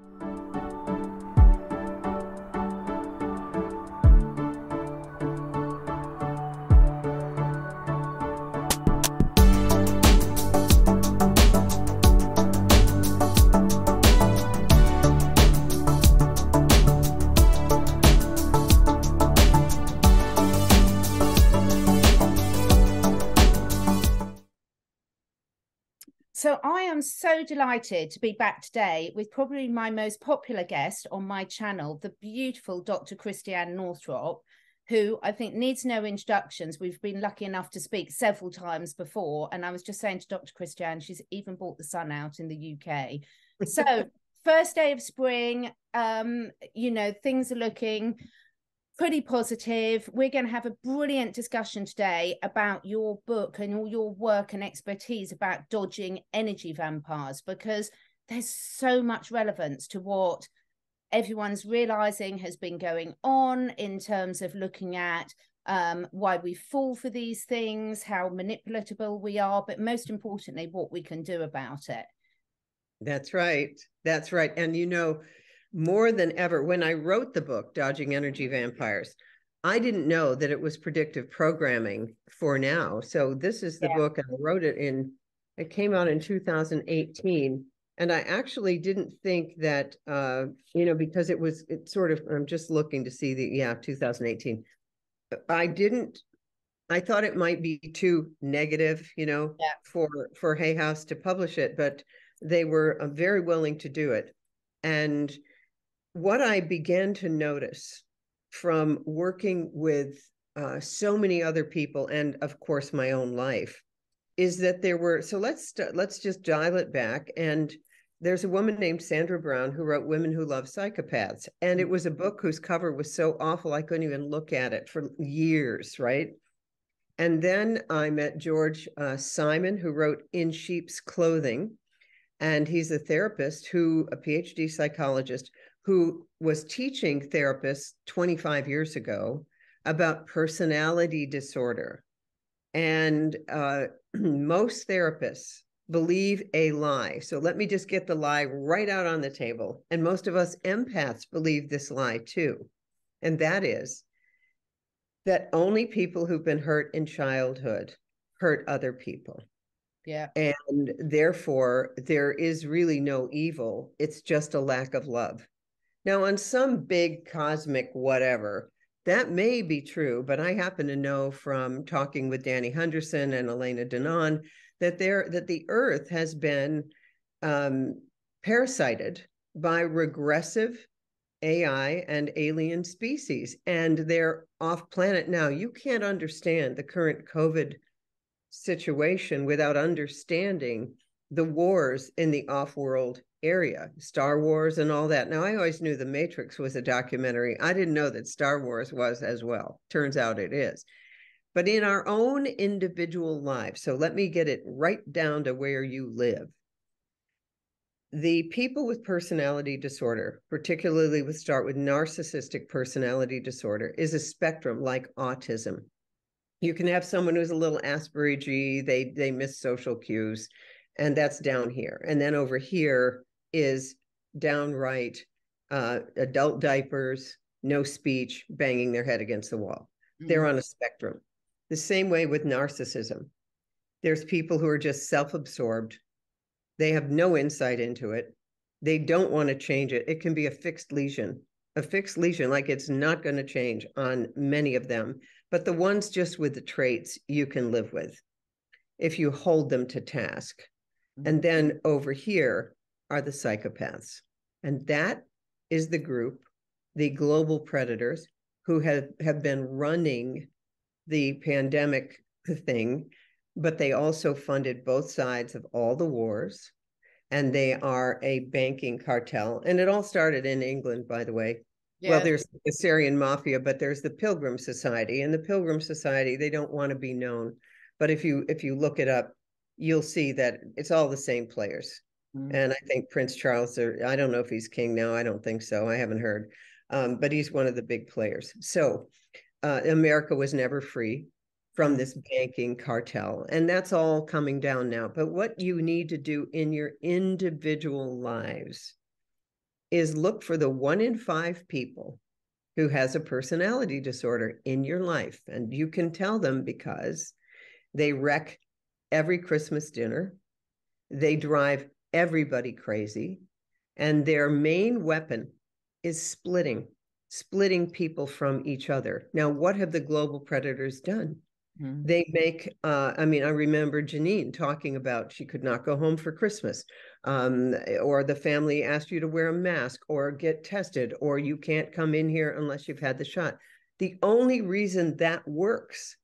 So am so delighted to be back today with probably my most popular guest on my channel, the beautiful Dr. Christiane Northrup, who I think needs no introductions. We've been lucky enough to speak several times before. And I was just saying to Dr. Christiane, she's even brought the sun out in the UK. So first day of spring, um, you know, things are looking pretty positive. We're going to have a brilliant discussion today about your book and all your work and expertise about dodging energy vampires because there's so much relevance to what everyone's realizing has been going on in terms of looking at um, why we fall for these things, how manipulatable we are, but most importantly, what we can do about it. That's right. That's right. And you know, more than ever when I wrote the book, Dodging Energy Vampires. I didn't know that it was predictive programming for now. So this is the yeah. book, and I wrote it in. It came out in 2018, and I actually didn't think that uh, you know because it was it sort of. I'm just looking to see the yeah 2018. I didn't. I thought it might be too negative, you know, yeah. for for Hay House to publish it, but they were uh, very willing to do it, and what I began to notice from working with uh, so many other people and of course my own life is that there were so let's let let's just dial it back and there's a woman named Sandra Brown who wrote Women Who Love Psychopaths and it was a book whose cover was so awful I couldn't even look at it for years right? And then I met George uh, Simon who wrote In Sheep's Clothing and he's a therapist who a PhD psychologist who was teaching therapists 25 years ago about personality disorder. And uh, most therapists believe a lie. So let me just get the lie right out on the table. And most of us empaths believe this lie too. And that is that only people who've been hurt in childhood hurt other people. Yeah. And therefore, there is really no evil. It's just a lack of love. Now, on some big cosmic whatever, that may be true, but I happen to know from talking with Danny Henderson and Elena Danaan that there that the Earth has been um, parasited by regressive AI and alien species, and they're off planet now. You can't understand the current COVID situation without understanding the wars in the off-world area, Star Wars and all that. Now, I always knew The Matrix was a documentary. I didn't know that Star Wars was as well. Turns out it is. But in our own individual lives, so let me get it right down to where you live. The people with personality disorder, particularly with start with narcissistic personality disorder, is a spectrum like autism. You can have someone who's a little Asperger, they they miss social cues, and that's down here. And then over here, is downright uh, adult diapers, no speech, banging their head against the wall. Mm-hmm. They're on a spectrum. The same way with narcissism. There's people who are just self absorbed, they have no insight into it. They don't want to change it. It can be a fixed lesion, a fixed lesion, like it's not going to change on many of them. But the ones just with the traits you can live with if you hold them to task. Mm-hmm. And then over here, are the psychopaths. And that is the group, the global predators, who have, have been running the pandemic thing, but they also funded both sides of all the wars. And they are a banking cartel. And it all started in England, by the way. Yeah. Well, there's the Syrian mafia, but there's the Pilgrim Society. And the Pilgrim Society, they don't want to be known. But if you if you look it up, you'll see that it's all the same players. Mm-hmm. And I think Prince Charles, or I don't know if he's king now. I don't think so. I haven't heard. Um, but he's one of the big players. So uh, America was never free from this banking cartel. And that's all coming down now. But what you need to do in your individual lives is look for the one in five people who has a personality disorder in your life. And you can tell them because they wreck every Christmas dinner, they drive everybody crazy, and their main weapon is splitting, splitting people from each other. Now, what have the global predators done? Mm-hmm. They make, uh, I mean, I remember Janine talking about she could not go home for Christmas, um, or the family asked you to wear a mask or get tested, or you can't come in here unless you've had the shot. The only reason that works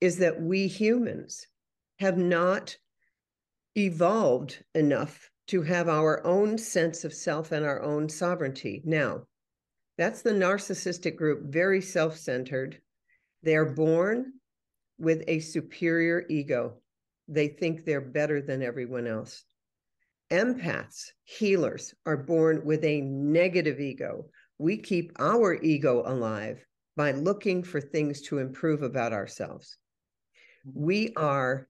is that we humans have not evolved enough to have our own sense of self and our own sovereignty. Now, that's the narcissistic group, very self centered. They're born with a superior ego. They think they're better than everyone else. Empaths, healers, are born with a negative ego. We keep our ego alive by looking for things to improve about ourselves. We are,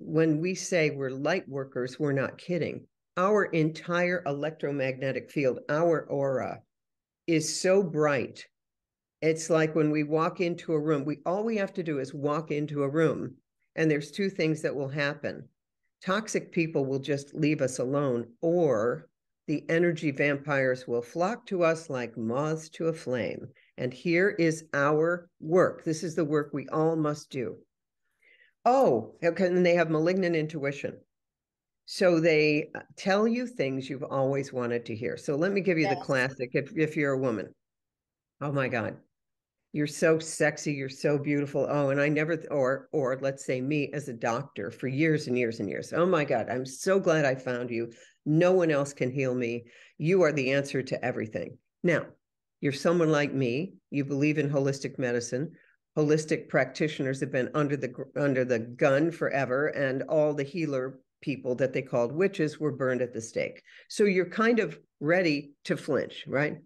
when we say we're light workers, we're not kidding. Our entire electromagnetic field, our aura, is so bright it's like when we walk into a room, we all we have to do is walk into a room, and there's two things that will happen. Toxic people will just leave us alone, or the energy vampires will flock to us like moths to a flame. And here is our work. This is the work we all must do. Oh, okay. and they have malignant intuition. So they uh, tell you things you've always wanted to hear. So let me give you yes. the classic if, if you're a woman. Oh my God you're so sexy you're so beautiful oh and i never or or let's say me as a doctor for years and years and years oh my god i'm so glad i found you no one else can heal me you are the answer to everything now you're someone like me you believe in holistic medicine holistic practitioners have been under the under the gun forever and all the healer people that they called witches were burned at the stake so you're kind of ready to flinch right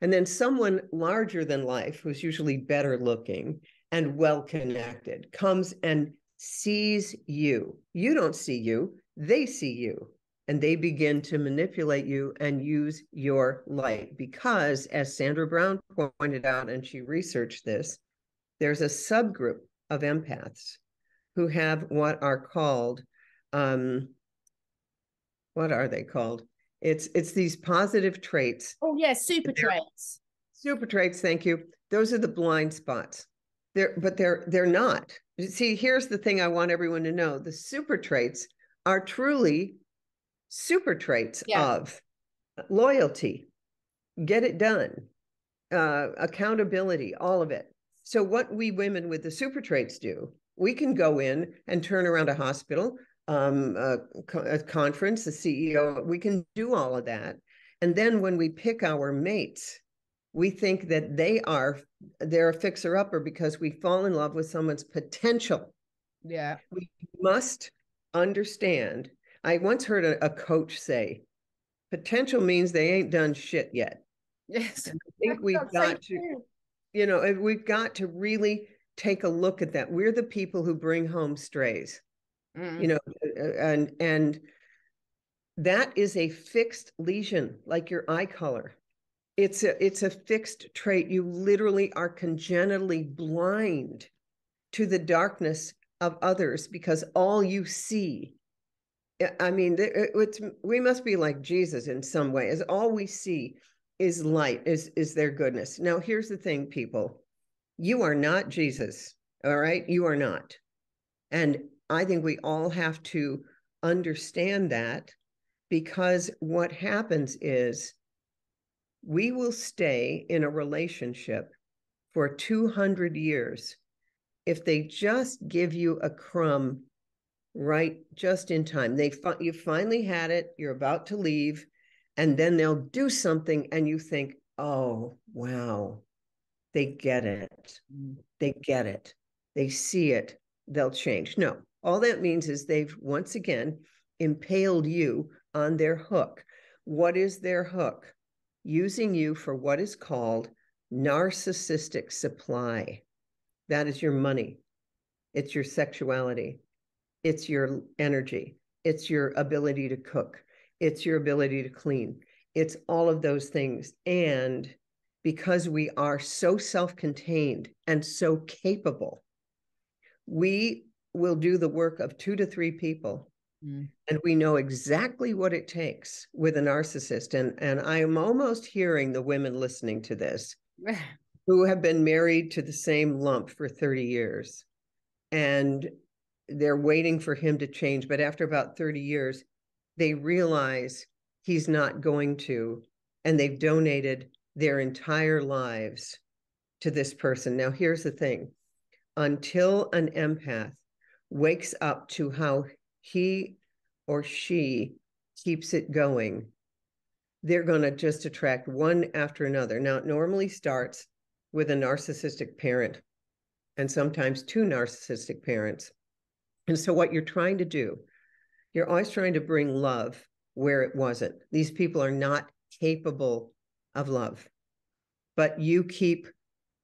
and then someone larger than life, who's usually better looking and well connected, comes and sees you. You don't see you, they see you. And they begin to manipulate you and use your light. Because, as Sandra Brown pointed out, and she researched this, there's a subgroup of empaths who have what are called, um, what are they called? It's it's these positive traits. Oh yes, super traits. Super traits, thank you. Those are the blind spots. They're but they're they're not. See, here's the thing I want everyone to know. The super traits are truly super traits yeah. of loyalty, get it done, uh, accountability, all of it. So, what we women with the super traits do, we can go in and turn around a hospital, um, a, a conference, the CEO, we can do all of that. And then when we pick our mates, we think that they are they're a fixer upper because we fall in love with someone's potential. Yeah. We must understand. I once heard a, a coach say, potential means they ain't done shit yet. Yes. And I think we've got to, you know, we've got to really take a look at that. We're the people who bring home strays mm. you know uh, uh, and and that is a fixed lesion like your eye color it's a it's a fixed trait you literally are congenitally blind to the darkness of others because all you see i mean it's we must be like jesus in some way as all we see is light is is their goodness. Now here's the thing people. You are not jesus all right? You are not. And I think we all have to understand that because what happens is we will stay in a relationship for 200 years if they just give you a crumb right just in time. They you finally had it. You're about to leave and then they'll do something and you think oh wow they get it mm. they get it they see it they'll change no all that means is they've once again impaled you on their hook. What is their hook? Using you for what is called narcissistic supply. That is your money, it's your sexuality, it's your energy, it's your ability to cook, it's your ability to clean, it's all of those things. And because we are so self contained and so capable, we will do the work of two to three people. Mm. And we know exactly what it takes with a narcissist. And, and I am almost hearing the women listening to this who have been married to the same lump for 30 years. And they're waiting for him to change. But after about 30 years, they realize he's not going to. And they've donated their entire lives to this person. Now, here's the thing until an empath wakes up to how he or she keeps it going, they're going to just attract one after another. Now, it normally starts with a narcissistic parent and sometimes two narcissistic parents. And so, what you're trying to do, you're always trying to bring love where it wasn't. These people are not capable of love, but you keep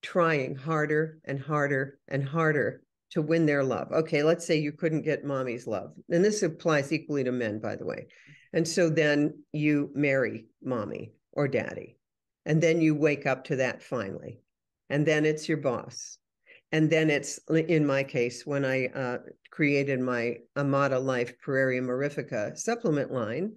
trying harder and harder and harder to win their love. Okay, let's say you couldn't get mommy's love. And this applies equally to men, by the way. And so then you marry mommy or daddy. And then you wake up to that finally. And then it's your boss. And then it's, in my case, when I uh, created my Amata Life Pueraria Mirifica supplement line,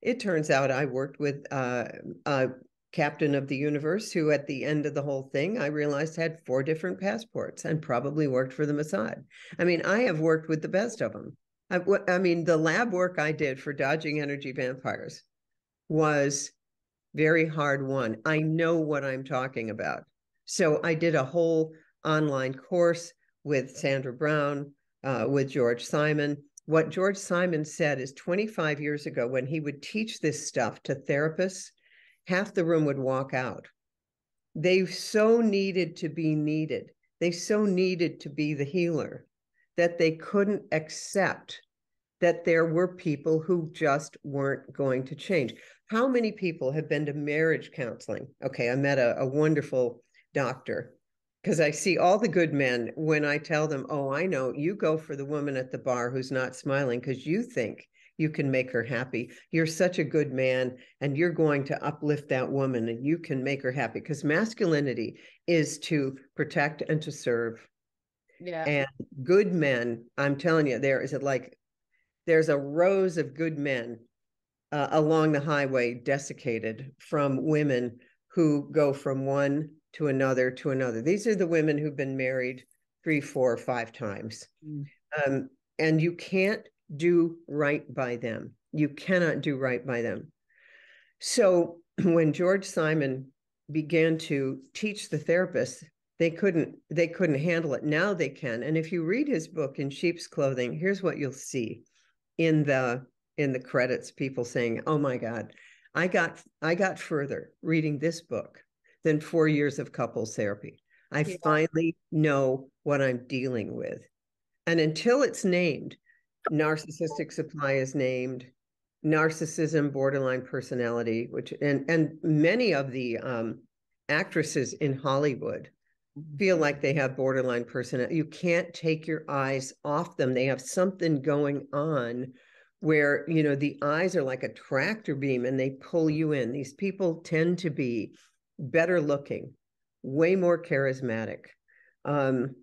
it turns out I worked with uh, a captain of the universe who, at the end of the whole thing, I realized had four different passports and probably worked for the Mossad. I mean, I have worked with the best of them. I, I mean, the lab work I did for dodging energy vampires was very hard won. I know what I'm talking about. So I did a whole online course with Sandra Brown, uh, with George Simon. What George Simon said is 25 years ago, when he would teach this stuff to therapists, half the room would walk out. They so needed to be needed. They so needed to be the healer that they couldn't accept that there were people who just weren't going to change. How many people have been to marriage counseling? Okay, I met a, a wonderful doctor because I see all the good men when I tell them, oh, I know you go for the woman at the bar who's not smiling because you think you can make her happy. You're such a good man and you're going to uplift that woman and you can make her happy because masculinity is to protect and to serve. Yeah. And good men, I'm telling you, there is it like there's a rows of good men uh, along the highway desiccated from women who go from one to another to another. These are the women who've been married three, four, five times. Mm. Um, and you can't do right by them. You cannot do right by them. So when George Simon began to teach the therapists, they couldn't they couldn't handle it. Now they can. And if you read his book in sheep's clothing, here's what you'll see in the in the credits people saying, "Oh my god, I got I got further reading this book than 4 years of couples therapy. I yeah. finally know what I'm dealing with." And until it's named, narcissistic supply is named narcissism borderline personality which and and many of the um, actresses in hollywood mm-hmm. feel like they have borderline personality you can't take your eyes off them they have something going on where you know the eyes are like a tractor beam and they pull you in these people tend to be better looking way more charismatic um,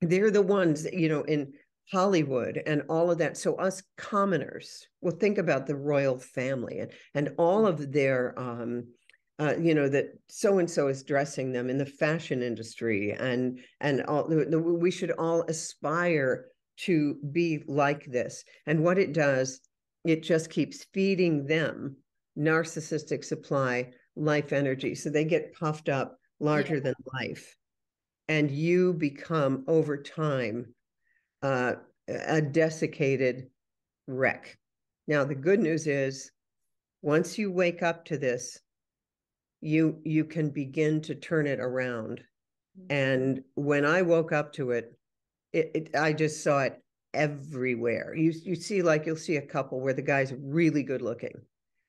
they're the ones you know in Hollywood and all of that. So us commoners will think about the royal family and and all of their um, uh, you know that so and so is dressing them in the fashion industry and and all the, the, we should all aspire to be like this. And what it does, it just keeps feeding them narcissistic supply life energy. So they get puffed up larger yeah. than life. And you become over time uh, a desiccated wreck. Now, the good news is once you wake up to this, you you can begin to turn it around. Mm-hmm. And when I woke up to it, it, it, I just saw it everywhere. You you see like you'll see a couple where the guy's really good looking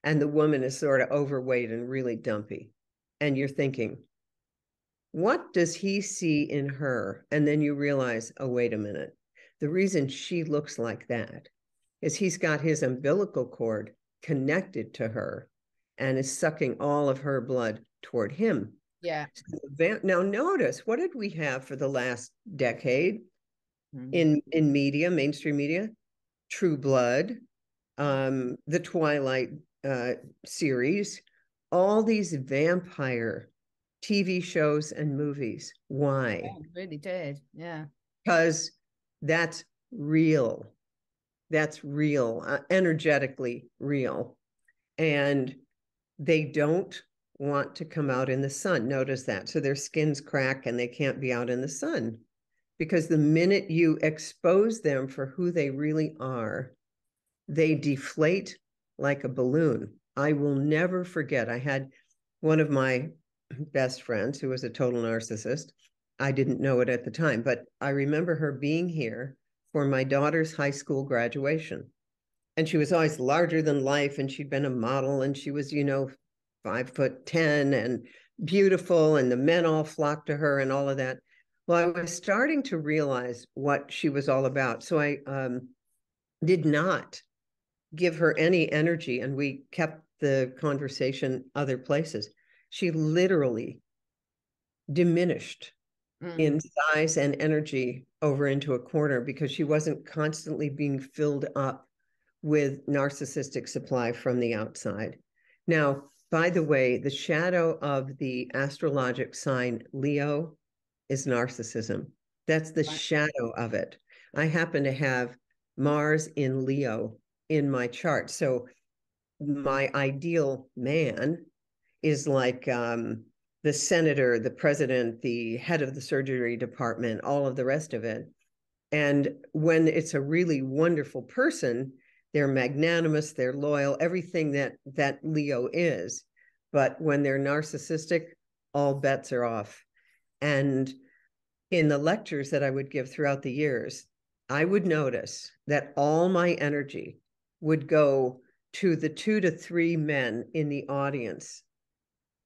and the woman is sort of overweight and really dumpy. And you're thinking, what does he see in her? And then you realize, oh, wait a minute. The reason she looks like that is he's got his umbilical cord connected to her and is sucking all of her blood toward him. Yeah. now notice what did we have for the last decade mm-hmm. in in media, mainstream media? True Blood, um, the Twilight uh, series, all these vampire TV shows and movies. Why? Yeah, really did. Yeah. Because that's real. That's real, uh, energetically real. And they don't want to come out in the sun. Notice that. So their skins crack and they can't be out in the sun. Because the minute you expose them for who they really are, they deflate like a balloon. I will never forget. I had one of my best friends who was a total narcissist. I didn't know it at the time, but I remember her being here for my daughter's high school graduation. And she was always larger than life, and she'd been a model, and she was, you know, five foot 10 and beautiful, and the men all flocked to her and all of that. Well, I was starting to realize what she was all about. So I um, did not give her any energy and we kept the conversation other places. She literally diminished mm. in size and energy over into a corner because she wasn't constantly being filled up with narcissistic supply from the outside. Now, by the way, the shadow of the astrologic sign Leo is narcissism. That's the shadow of it. I happen to have Mars in Leo in my chart. So my ideal man is like um, the senator, the president, the head of the surgery department, all of the rest of it. And when it's a really wonderful person, they're magnanimous, they're loyal, everything that that Leo is. But when they're narcissistic, all bets are off. And in the lectures that I would give throughout the years, I would notice that all my energy would go to the two to three men in the audience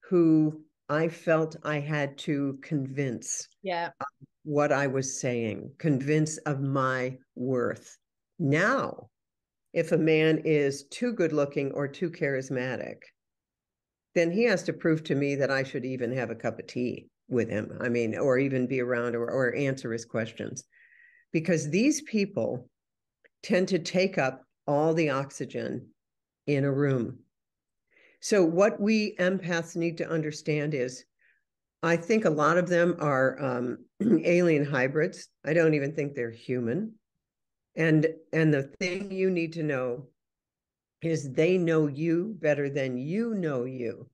who I felt I had to convince yeah. what I was saying, convince of my worth. Now, if a man is too good looking or too charismatic, then he has to prove to me that I should even have a cup of tea with him. I mean, or even be around or, or answer his questions. Because these people tend to take up all the oxygen in a room. So, what we empaths need to understand is I think a lot of them are um, alien hybrids. I don't even think they're human. And and the thing you need to know is they know you better than you know you.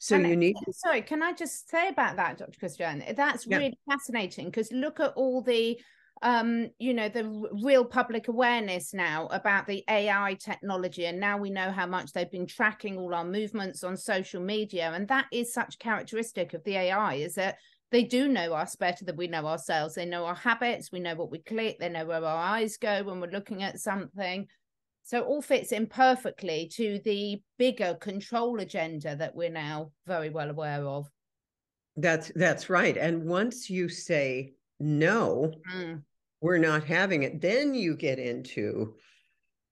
So and you need to- sorry, can I just say about that, Dr. Christian? That's yeah. really fascinating because look at all the um, you know, the real public awareness now about the AI technology. And now we know how much they've been tracking all our movements on social media. And that is such characteristic of the AI is that they do know us better than we know ourselves. They know our habits, we know what we click, they know where our eyes go when we're looking at something. So it all fits in perfectly to the bigger control agenda that we're now very well aware of. That's that's right. And once you say no, mm we're not having it. Then you get into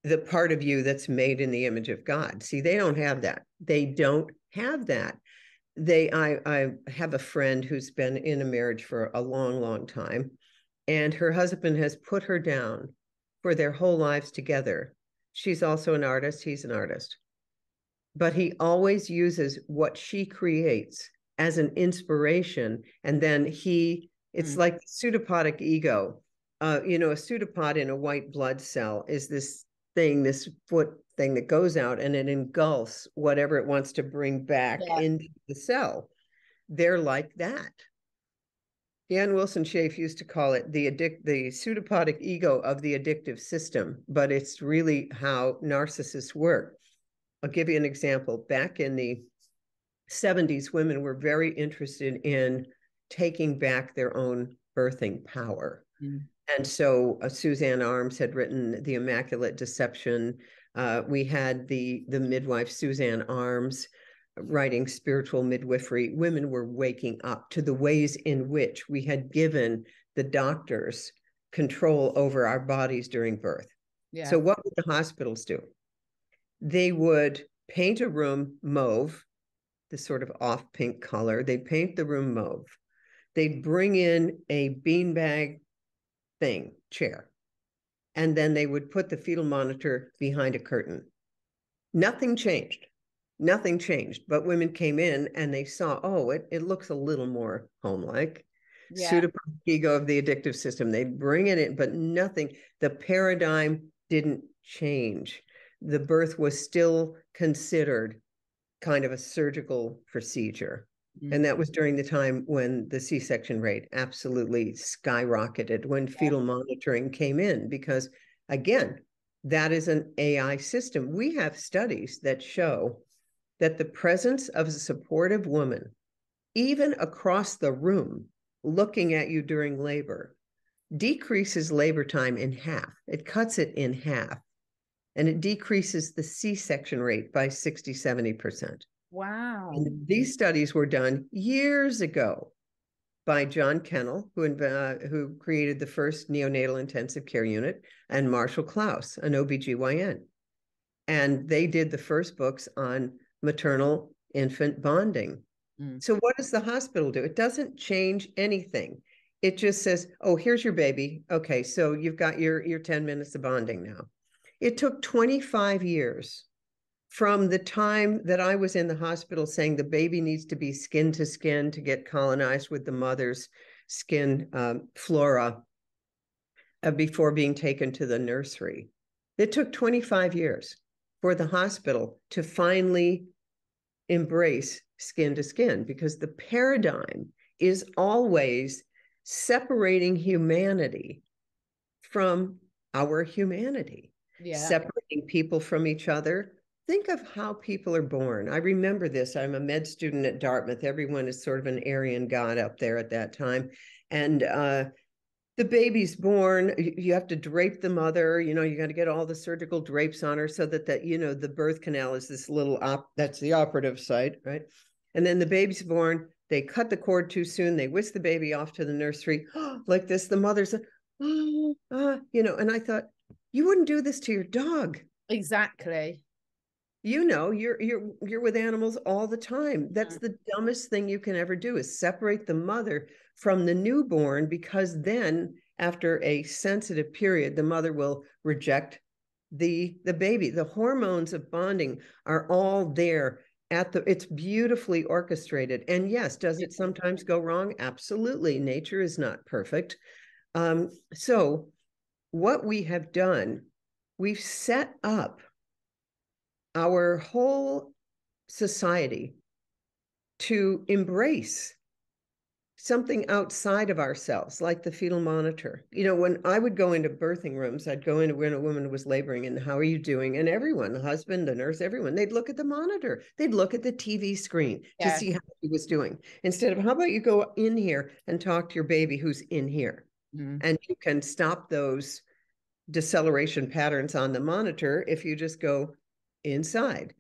the part of you that's made in the image of God. See, they don't have that. They don't have that. They I I have a friend who's been in a marriage for a long, long time, and her husband has put her down for their whole lives together. She's also an artist, he's an artist. But he always uses what she creates as an inspiration. And then he, it's mm. like pseudopodic ego uh, you know, a pseudopod in a white blood cell is this thing, this foot thing that goes out and it engulfs whatever it wants to bring back yeah. into the cell. They're like that. Anne Wilson Schaef used to call it the addict, the pseudopodic ego of the addictive system, but it's really how narcissists work. I'll give you an example. Back in the 70s, women were very interested in taking back their own birthing power. Mm. And so uh, Suzanne Arms had written The Immaculate Deception. Uh, we had the the midwife Suzanne Arms writing spiritual midwifery. Women were waking up to the ways in which we had given the doctors control over our bodies during birth. Yeah. So what would the hospitals do? They would paint a room mauve, this sort of off pink color. They'd paint the room mauve. They'd bring in a beanbag thing, chair, and then they would put the fetal monitor behind a curtain. Nothing changed. Nothing changed. But women came in and they saw, oh, it, it looks a little more home like. Yeah. ego of the addictive system. They bring in it in, but nothing. The paradigm didn't change. The birth was still considered kind of a surgical procedure. Mm-hmm. And that was during the time when the C section rate absolutely skyrocketed, when yeah. fetal monitoring came in, because again, that is an AI system. We have studies that show that the presence of a supportive woman, even across the room, looking at you during labor, decreases labor time in half. It cuts it in half. And it decreases the C section rate by 60, 70%. Wow. And these studies were done years ago by John Kennell, who, uh, who created the first neonatal intensive care unit, and Marshall Klaus, an OBGYN. And they did the first books on maternal infant bonding. Mm. So, what does the hospital do? It doesn't change anything. It just says, oh, here's your baby. Okay, so you've got your, your 10 minutes of bonding now. It took 25 years from the time that I was in the hospital saying the baby needs to be skin to skin to get colonized with the mother's skin um, flora uh, before being taken to the nursery. It took 25 years for the hospital to finally embrace skin to skin because the paradigm is always separating humanity from our humanity, yeah. separating people from each other think of how people are born. I remember this. I'm a med student at Dartmouth. Everyone is sort of an Aryan god up there at that time. And uh, the baby's born, you have to drape the mother, you know, you got to get all the surgical drapes on her so that that, you know, the birth canal is this little op that's the operative site, right? And then the baby's born, they cut the cord too soon, they whisk the baby off to the nursery like this. The mother's, oh, uh, you know, and I thought, you wouldn't do this to your dog. Exactly you know you're you're you're with animals all the time. That's mm. the dumbest thing you can ever do is separate the mother from the newborn because then after a sensitive period the mother will reject the the baby. The hormones of bonding are all there at the it's beautifully orchestrated. And yes does it sometimes go wrong? Absolutely. Nature is not perfect. Um so what we have done we've set up our whole society to embrace something outside of ourselves, like the fetal monitor. You know, when I would go into birthing rooms, I'd go into when a woman was laboring and how are you doing? And everyone, the husband, the nurse, everyone, they'd look at the monitor. They'd look at the TV screen yeah. to see how she was doing. Instead of how about you go in here and talk to your baby who's in here? Mm-hmm. And you can stop those deceleration patterns on the monitor if you just go inside.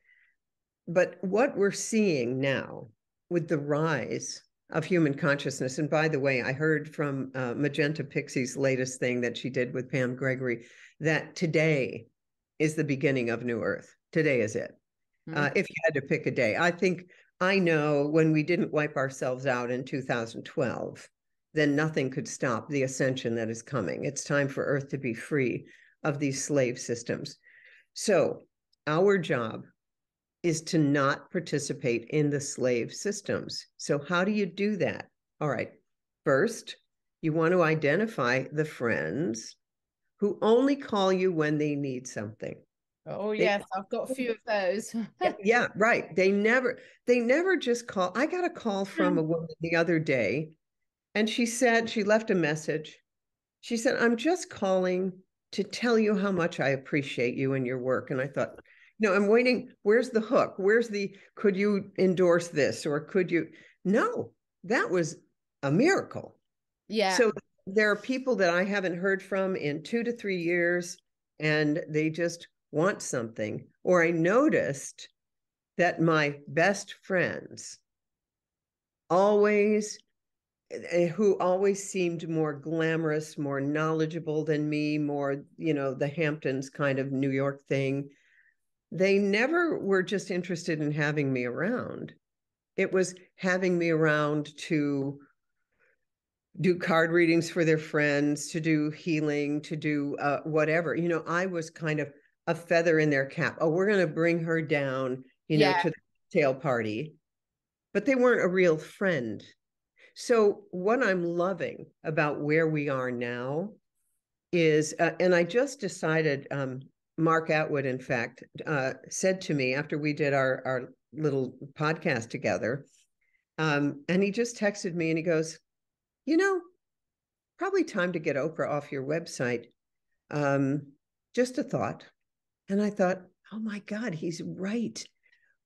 But what we're seeing now with the rise of human consciousness, and by the way, I heard from uh, Magenta Pixie's latest thing that she did with Pam Gregory that today is the beginning of New Earth. Today is it. Mm-hmm. Uh, if you had to pick a day, I think I know when we didn't wipe ourselves out in 2012, then nothing could stop the ascension that is coming. It's time for Earth to be free of these slave systems. So our job is to not participate in the slave systems. So, how do you do that? All right. First, you want to identify the friends who only call you when they need something. Oh yes, I've got a few of those. yeah, yeah, right. They never they never just call. I got a call from hmm. a woman the other day and she said she left a message. She said, "I'm just calling to tell you how much I appreciate you and your work." And I thought, no, I'm waiting. Where's the hook? Where's the could you endorse this or could you? No, that was a miracle. Yeah. So there are people that I haven't heard from in two to three years, and they just want something. Or I noticed that my best friends always eh, who always seemed more glamorous, more knowledgeable than me, more, you know, the Hamptons kind of New York thing they never were just interested in having me around. It was having me around to do card readings for their friends, to do healing, to do uh, whatever. You know, I was kind of a feather in their cap. Oh, we're going to bring her down, you know, to the tail party. But they weren't a real friend. So, what I'm loving about where we are now is, uh, and I just decided, um, Mark Attwood, in fact, uh, said to me after we did our, our little podcast together, um, and he just texted me and he goes, you know, probably time to get Oprah off your website. Um, just a thought. And I thought, oh my God, he's right.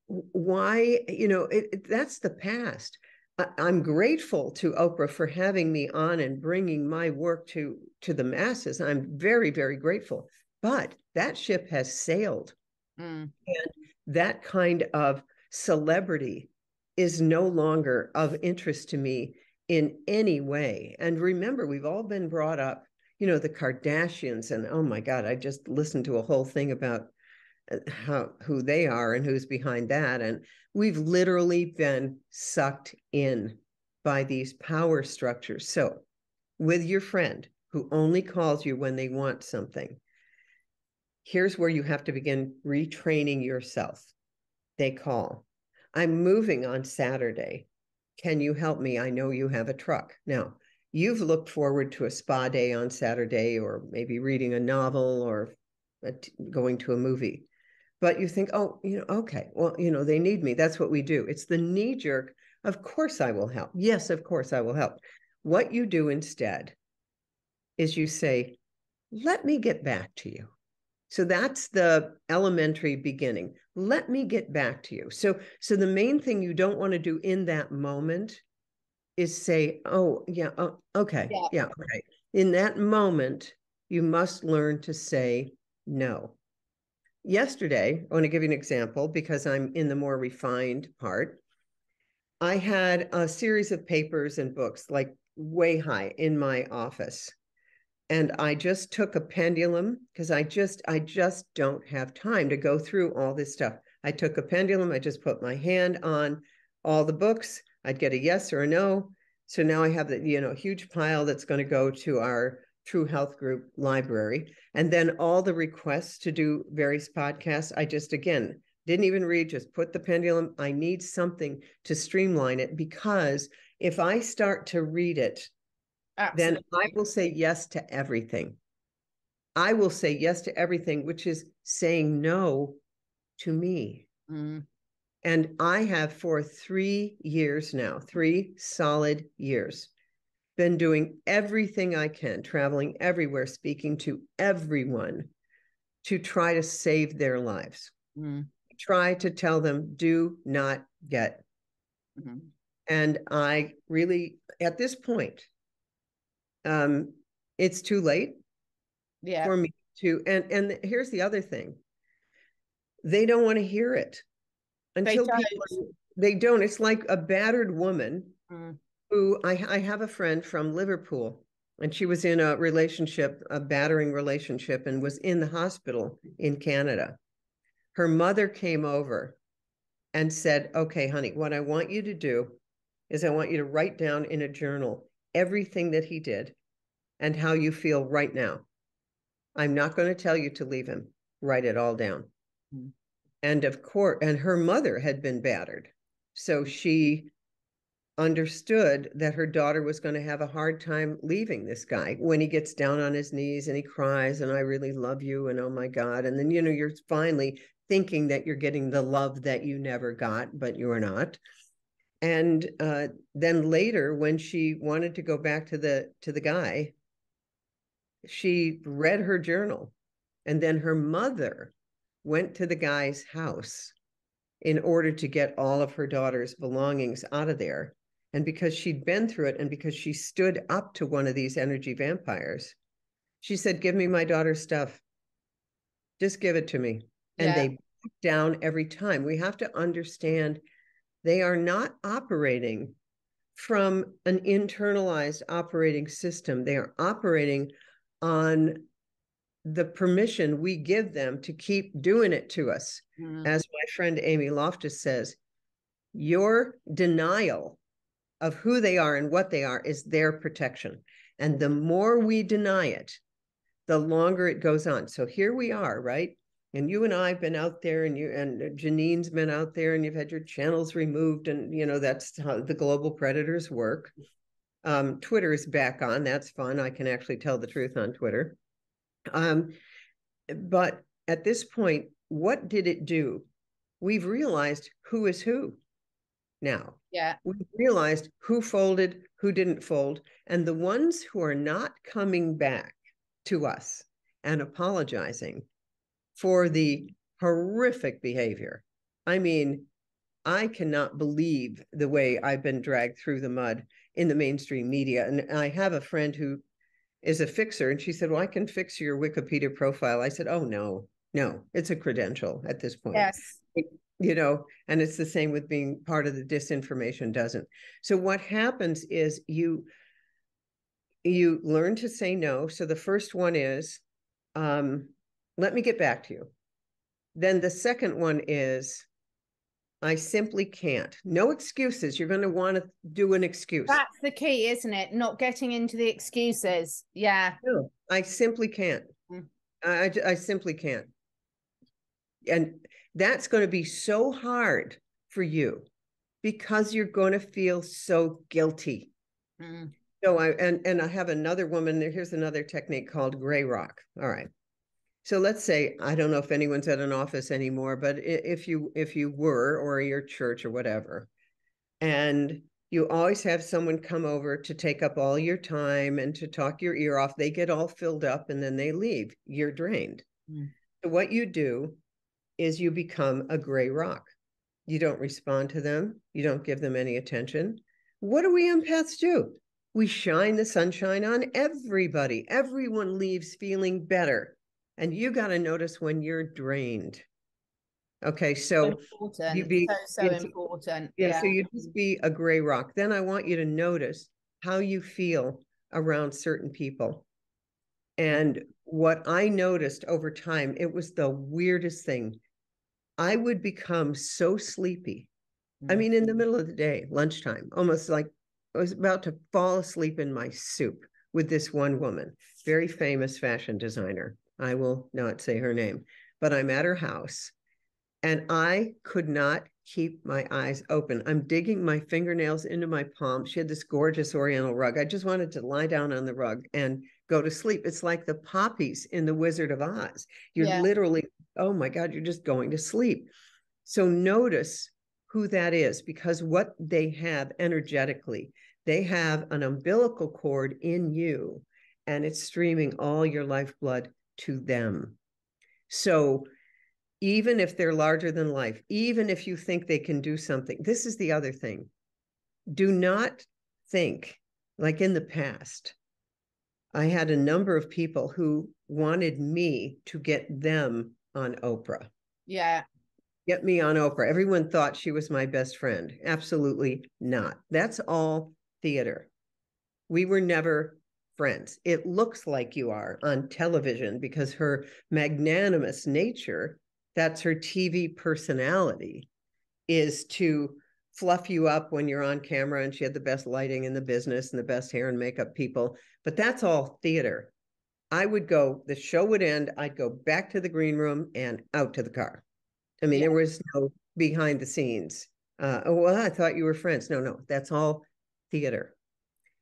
Why, you know, it, it, that's the past. I, I'm grateful to Oprah for having me on and bringing my work to to the masses. I'm very, very grateful. But that ship has sailed. Mm. And that kind of celebrity is no longer of interest to me in any way. And remember, we've all been brought up, you know, the Kardashians, and oh my God, I just listened to a whole thing about uh, how who they are and who's behind that. And we've literally been sucked in by these power structures. So, with your friend who only calls you when they want something, here's where you have to begin retraining yourself. They call. I'm moving on Saturday. Can you help me? I know you have a truck. Now, you've looked forward to a spa day on Saturday or maybe reading a novel or going to a movie. But you think, oh, you know, okay, well, you know, they need me. That's what we do. It's the knee jerk. Of course I will help. Yes, of course I will help. What you do instead is you say, let me get back to you. So that's the elementary beginning. Let me get back to you. So so the main thing you don't want to do in that moment is say, "Oh, yeah, oh, okay. Yeah. yeah, okay." In that moment, you must learn to say no. Yesterday, I want to give you an example because I'm in the more refined part. I had a series of papers and books like way high in my office and I just took a pendulum because I just I just don't have time to go through all this stuff. I took a pendulum, I just put my hand on all the books. I'd get a yes or a no. So now I have the you know huge pile that's going to go to our True Health Group library, and then all the requests to do various podcasts. I just again didn't even read, just put the pendulum. I need something to streamline it because if I start to read it Absolutely. then I will say yes to everything. I will say yes to everything, which is saying no to me. Mm. And I have for three years now, three solid years, been doing everything I can, traveling everywhere, speaking to everyone to try to save their lives. Mm. Try to tell them, do not get. Mm-hmm. And I really, at this point, um, it's too late yeah. for me to. And and here's the other thing: they don't want to hear it until they people, they don't. It's like a battered woman mm. who I I have a friend from Liverpool, and she was in a relationship, a battering relationship, and was in the hospital in Canada. Her mother came over and said, "Okay, honey, what I want you to do is I want you to write down in a journal everything that he did and how you feel right now. I'm not going to tell you to leave him. Write it all down. Mm-hmm. And of course, and her mother had been battered. So she understood that her daughter was going to have a hard time leaving this guy when he gets down on his knees and he cries and I really love you and oh my god and then you know you're finally thinking that you're getting the love that you never got but you're not and uh, then later when she wanted to go back to the to the guy she read her journal. And then her mother went to the guy's house in order to get all of her daughter's belongings out of there. And because she'd been through it and because she stood up to one of these energy vampires she said give me my daughter's stuff. Just give it to me. And yeah. they down every time. We have to understand they are not operating from an internalized operating system. They are operating on the permission we give them to keep doing it to us. Mm. As my friend Amy Loftus says, your denial of who they are and what they are is their protection. And the more we deny it, the longer it goes on. So here we are, right? And you and I have been out there, and you and Janine's been out there, and you've had your channels removed, and you know that's how the global predators work. Um, Twitter is back on. That's fun. I can actually tell the truth on Twitter. Um, but at this point, what did it do? We've realized who is who now. Yeah. We've realized who folded, who didn't fold. And the ones who are not coming back to us and apologizing for the horrific behavior. I mean, I cannot believe the way I've been dragged through the mud in the mainstream media. And I have a friend who is a fixer, and she said, Well, I can fix your Wikipedia profile. I said, Oh, no, no, it's a credential at this point. Yes you know and it's the same with being part of the disinformation doesn't so what happens is you you learn to say no so the first one is um let me get back to you then the second one is I simply can't. No excuses. You're going to want to do an excuse. That's the key, isn't it? Not getting into the excuses. Yeah. No, I simply can't. Mm. I, I simply can't. And that's going to be so hard for you because you're going to feel so guilty. Mm. So I and and I have another woman. There. Here's another technique called gray rock. All right. So let's say I don't know if anyone's at an office anymore, but if you if you were or your church or whatever, and you always have someone come over to take up all your time and to talk your ear off. They get all filled up and then they leave. You're drained. Mm. So what you do is you become a gray rock. You don't respond to them, you don't give them any attention. What do we empaths do? We shine the sunshine on everybody. Everyone leaves feeling better. And you got to notice when you're drained. Okay, so important. you be so, so important. Yeah, yeah, so you just be a gray rock. Then I want you to notice how you feel around certain people. And what I noticed over time, it was the weirdest thing. I would become so sleepy. I mean, in the mm-hmm. middle of the day, lunchtime, almost like I was about to fall asleep in my soup with this one woman, very famous fashion designer. I will not say her name, but I'm at her house and I could not keep my eyes open. I'm digging my fingernails into my palm. She had this gorgeous oriental rug. I just wanted to lie down on the rug and go to sleep. It's like the poppies in The Wizard of Oz. You're yeah. literally oh my God, you're just going to sleep. So notice who that is because what they have energetically, they have an umbilical cord in you and it's streaming all your lifeblood to them. So even if they're larger than life, even if you think they can do something, this is the other thing. Do not think like in the past. I had a number of people who wanted me to get them on Oprah. Yeah. Get me on Oprah. Everyone thought she was my best friend. Absolutely not. That's all theater. We were never friends. It looks like you are on television because her magnanimous nature, that's her TV personality, is to fluff you up when you're on camera. And she had the best lighting in the business and the best hair and makeup people. But that's all theater. I would go, the show would end, I'd go back to the green room and out to the car. I mean, yeah. there was no behind the scenes. Uh, oh, well, I thought you were friends. No, no, that's all theater.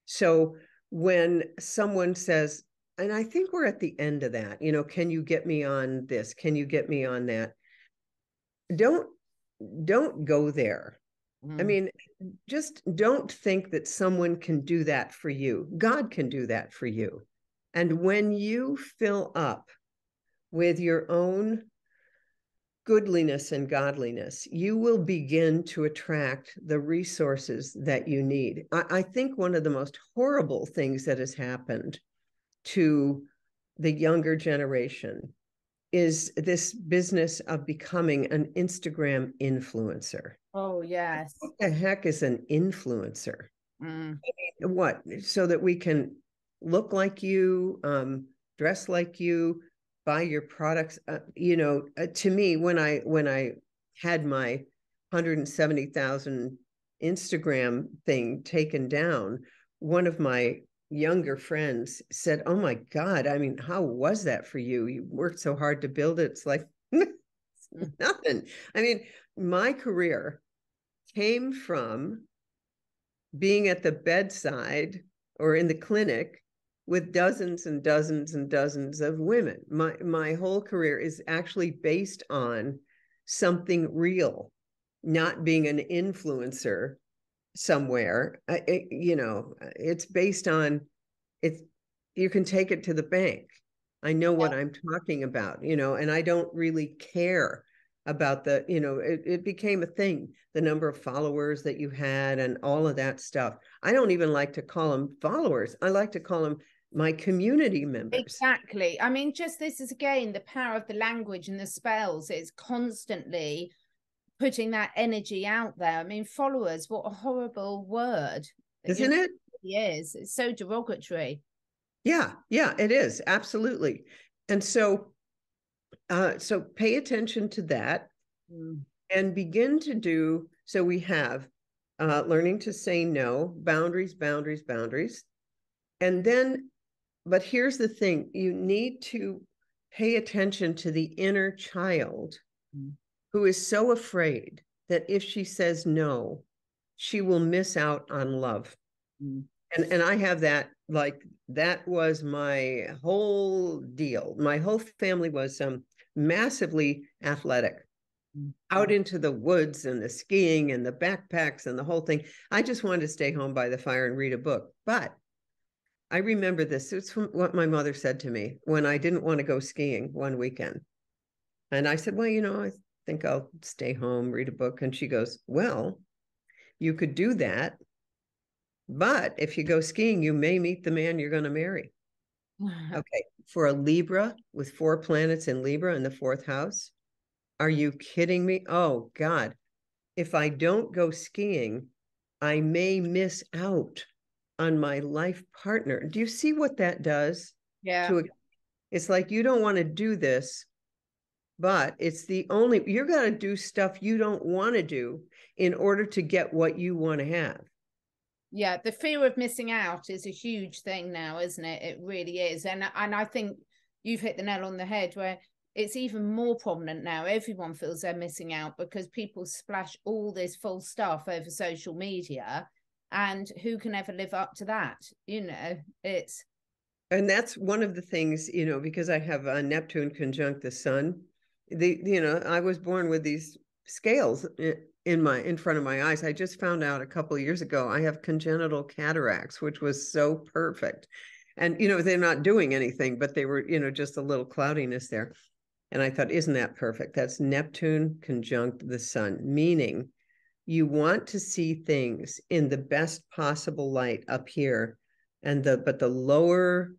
So when someone says, and I think we're at the end of that, you know, can you get me on this? Can you get me on that? Don't don't go there. Mm. I mean, just don't think that someone can do that for you. God can do that for you. And when you fill up with your own goodliness and godliness, you will begin to attract the resources that you need. I, I, think one of the most horrible things that has happened to the younger generation is this business of becoming an Instagram influencer. Oh, yes. What the heck is an influencer? Mm. What? So that we can look like you, um, dress like you, buy your products. Uh, you know, uh, to me, when I when I had my 170,000 Instagram thing taken down, one of my younger friends said, "Oh my God! I mean, how was that for you? You worked so hard to build it. It's like nothing. I mean, my career came from being at the bedside or in the clinic with dozens and dozens and dozens of women. My my whole career is actually based on something real, not being an influencer somewhere. It, you know, it's based on it's you can take it to the bank. I know what I'm talking about, you know, and I don't really care about the, you know, it, it became a thing, the number of followers that you had and all of that stuff. I don't even like to call them followers. I like to call them my community members. Exactly. I mean, just this is again the power of the language and the spells. It's constantly putting that energy out there. I mean, followers, what a horrible word. Isn't it? Yes, it's so derogatory. Yeah, yeah, it is. Absolutely. And so uh so pay attention to that mm. and begin to do so we have uh learning to say no, boundaries, boundaries, boundaries. And then but here's the thing, you need to pay attention to the inner child mm. who is so afraid that if she says no, she will miss out on love. Mm. And and I have that like that was my whole deal. My whole family was um massively athletic. Mm. Out into the woods and the skiing and the backpacks and the whole thing. I just wanted to stay home by the fire and read a book. But I remember this. It's from what my mother said to me when I didn't want to go skiing one weekend. And I said, Well, you know, I think I'll stay home, read a book. And she goes, Well, you could do that but if you go skiing, you may meet the man you're going to marry. okay. For a Libra with four planets in Libra in the fourth house, are you kidding me? Oh, God. If I don't go skiing, I may miss out on my life partner. Do you see what that does? Yeah. A, it's like you don't want to do this, but it's the only, you're going to do stuff you don't want to do in order to get what you want to have yeah the fear of missing out is a huge thing now isn't it it really is and and i think you've hit the nail on the head where it's even more prominent now everyone feels they're missing out because people splash all this false stuff over social media and who can ever live up to that you know it's and that's one of the things you know because i have a neptune conjunct the sun the you know i was born with these scales in my in front of my eyes. I just found out a couple of years ago I have congenital cataracts, which was so perfect. And you know, they're not doing anything, but they were, you know, just a little cloudiness there. And I thought, isn't that perfect? That's Neptune conjunct the sun, meaning you want to see things in the best possible light up here. And the but the lower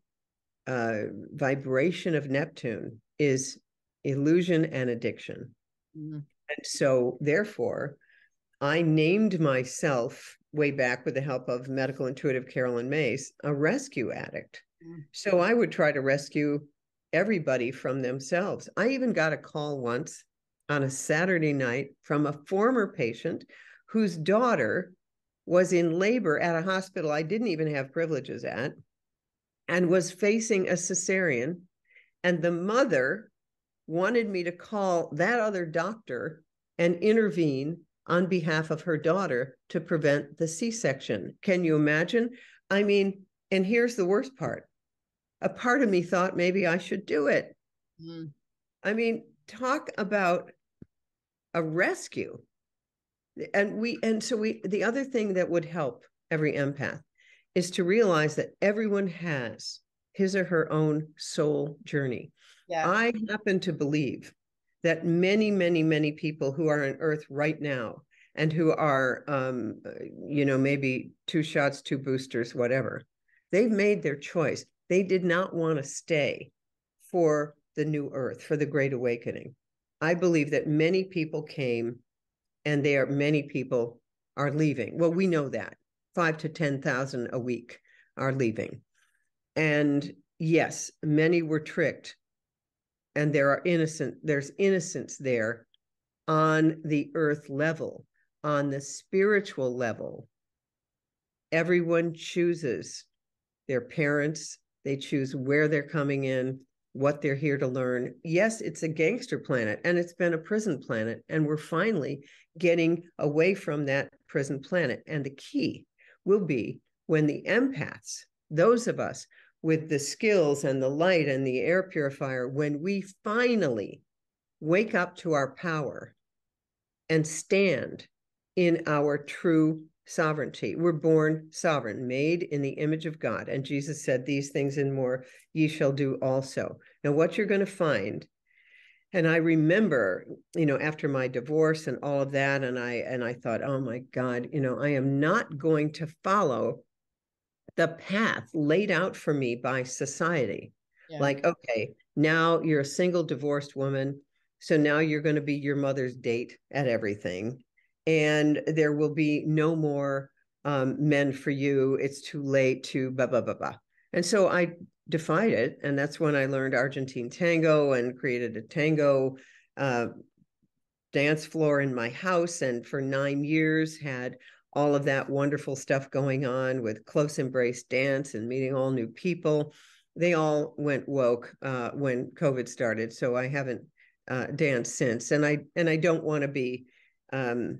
uh, vibration of Neptune is illusion and addiction. Mm-hmm. And so, therefore, I named myself way back with the help of medical intuitive Caroline Myss a rescue addict. Mm. So I would try to rescue everybody from themselves. I even got a call once on a Saturday night from a former patient whose daughter was in labor at a hospital I didn't even have privileges at and was facing a cesarean. And the mother wanted me to call that other doctor and intervene on behalf of her daughter to prevent the C section. Can you imagine? I mean, and here's the worst part a part of me thought maybe I should do it. Mm. I mean, talk about a rescue. And we, and so we, the other thing that would help every empath is to realize that everyone has his or her own soul journey. Yeah. I happen to believe that many, many, many people who are on Earth right now and who are, um, you know, maybe two shots, two boosters, whatever, they've made their choice. They did not want to stay for the new Earth, for the Great Awakening. I believe that many people came and there are many people are leaving. Well, we know that. Five to 10,000 a week are leaving. And yes, many were tricked. And there are innocent there's innocence there on the earth level on the spiritual level. Everyone chooses their parents. They choose where they're coming in what they're here to learn. Yes it's a gangster planet and it's been a prison planet and we're finally getting away from that prison planet. And the key will be when the empaths those of us with the skills and the light and the air purifier when we finally wake up to our power and stand in our true sovereignty. We're born sovereign, made in the image of God. And Jesus said, These things and more ye shall do also. Now, what you're going to find, and I remember, you know, after my divorce and all of that, and I and I thought, oh my God, you know, I am not going to follow the path laid out for me by society. Yeah. Like, okay, now you're a single divorced woman. So now you're going to be your mother's date at everything. And there will be no more um, men for you. It's too late to blah, blah, blah, blah. And so I defied it. And that's when I learned Argentine tango and created a tango uh, dance floor in my house. And for nine years had all of that wonderful stuff going on with close embrace dance and meeting all new people. They all went woke uh, when COVID started, so I haven't uh, danced since, and I and I don't want to be um,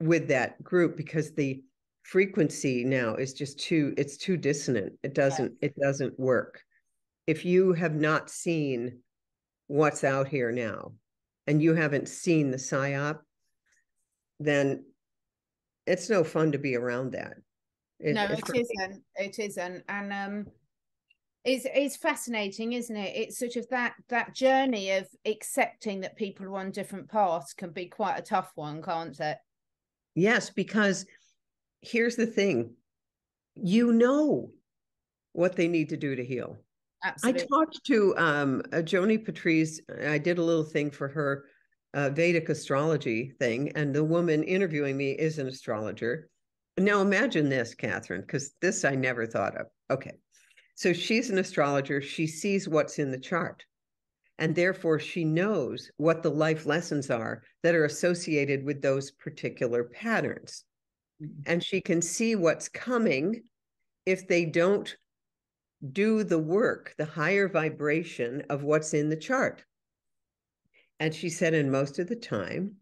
with that group because the frequency now is just too it's too dissonant. It doesn't it doesn't work. If you have not seen what's out here now, and you haven't seen the psyop, then it's no fun to be around that. It, no, it isn't. It isn't, and um, it's it's fascinating, isn't it? It's sort of that that journey of accepting that people are on different paths can be quite a tough one, can't it? Yes, because here's the thing: you know what they need to do to heal. Absolutely. I talked to um, Joni Patry. I did a little thing for her uh, Vedic astrology thing, and the woman interviewing me is an astrologer. Now imagine this, Catherine, because this I never thought of. Okay. So she's an astrologer. She sees what's in the chart. And therefore, she knows what the life lessons are that are associated with those particular patterns. Mm-hmm. And she can see what's coming if they don't do the work, the higher vibration of what's in the chart. And she said, and most of the time,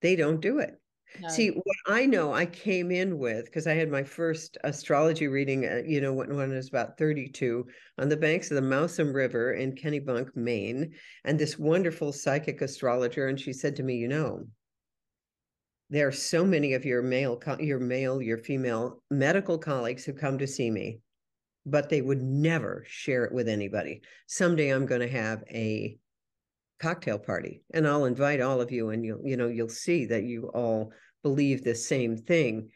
they don't do it. No. See, what I know, I came in with because I had my first astrology reading, uh, you know, when, when I was about 32 on the banks of the Mousam River in Kennebunk, Maine. And this wonderful psychic astrologer, and she said to me, you know, there are so many of your male, your male, your female medical colleagues who come to see me, but they would never share it with anybody. Someday I'm going to have a cocktail party and I'll invite all of you and you'll you know you'll see that you all believe the same thing.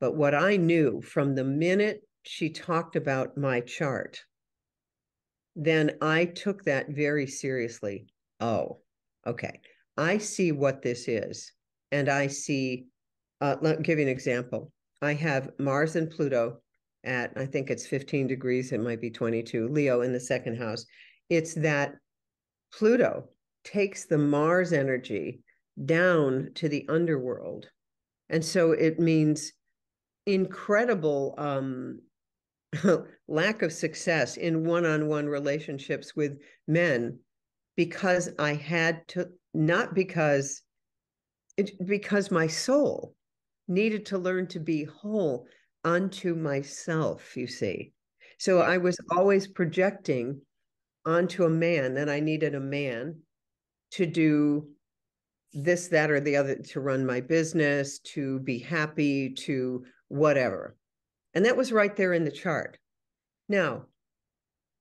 But what I knew from the minute she talked about my chart then I took that very seriously. Oh okay. I see what this is and I see uh, let me give you an example. I have Mars and Pluto at I think it's 15 degrees it might be 22 Leo in the second house. It's that Pluto takes the Mars energy down to the underworld. And so it means incredible um, lack of success in one on one relationships with men because I had to, not because, it, because my soul needed to learn to be whole unto myself, you see. So I was always projecting onto a man that I needed a man to do this, that, or the other, to run my business, to be happy, to whatever. And that was right there in the chart. Now,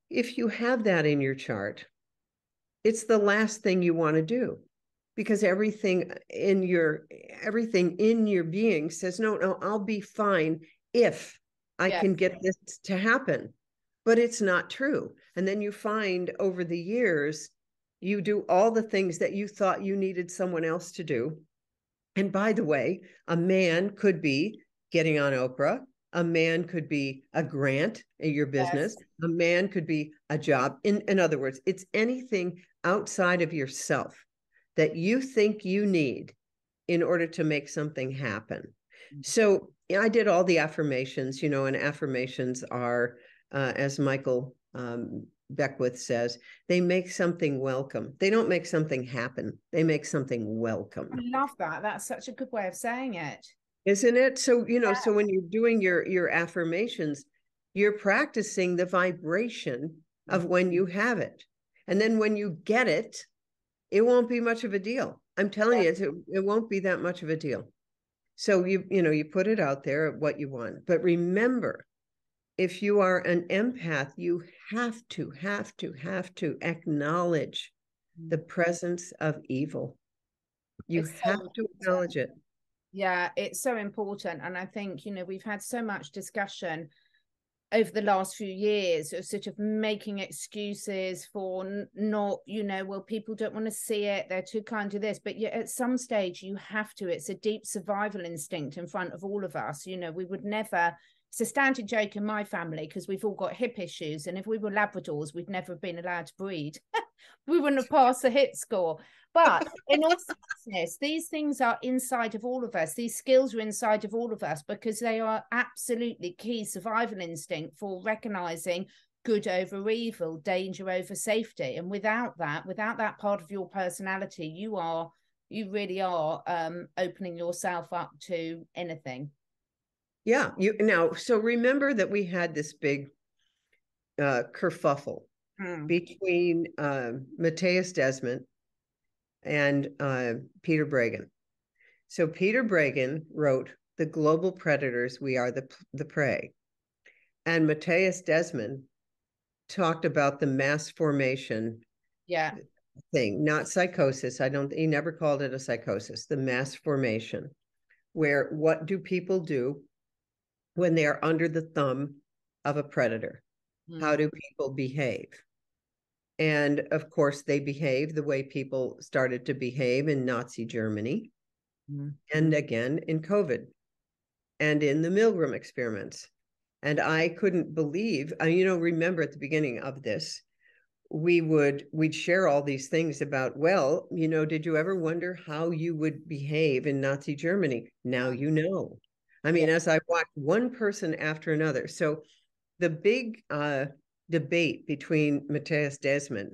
if you have that in your chart, it's the last thing you want to do because everything in your everything in your being says no no I'll be fine if I yes. can get this to happen. But it's not true. And then you find over the years you do all the things that you thought you needed someone else to do. And by the way, a man could be getting on Oprah. A man could be a grant in your business. Yes. A man could be a job. In, in other words, it's anything outside of yourself that you think you need in order to make something happen. Mm-hmm. So I did all the affirmations, you know, and affirmations are, uh, as Michael um, Beckwith says, they make something welcome. They don't make something happen. They make something welcome. I love that. That's such a good way of saying it. Isn't it? So, you know, yeah. so when you're doing your your affirmations, you're practicing the vibration of when you have it. And then when you get it, it won't be much of a deal. I'm telling yeah. you, it, it won't be that much of a deal. So you, you know, you put it out there what you want. But remember, if you are an empath, you have to, have to, have to acknowledge the mm. presence of evil. You it's have so to acknowledge it. Yeah, it's so important. And I think, you know, we've had so much discussion over the last few years of sort of making excuses for n- not you know well people don't want to see it they're too kind to this but yet at some stage you have to it's a deep survival instinct in front of all of us you know we would never it's a standard joke in my family because we've all got hip issues and if we were labradors we'd never have been allowed to breed we wouldn't have passed the hip score but in all seriousness, these things are inside of all of us. These skills are inside of all of us because they are absolutely key survival instinct for recognizing good over evil, danger over safety. And without that, without that part of your personality, you are you really are um, opening yourself up to anything. Yeah, you now. So remember that we had this big uh, kerfuffle hmm. between uh, Mattias Desmet and uh, Peter Breggin. So Peter Breggin wrote "The Global Predators: We Are the the Prey," and Mattias Desmet talked about the mass formation. Yeah. Thing, not psychosis. I don't. He never called it a psychosis. The mass formation, where what do people do when they are under the thumb of a predator? Mm. How do people behave? And of course, they behave the way people started to behave in Nazi Germany mm-hmm. and again in COVID and in the Milgram experiments. And I couldn't believe, I, you know, remember at the beginning of this, we would we'd share all these things about well you know did you ever wonder how you would behave in nazi germany now you know i mean yeah. as i watched one person after another so the big uh debate between Mattias Desmet,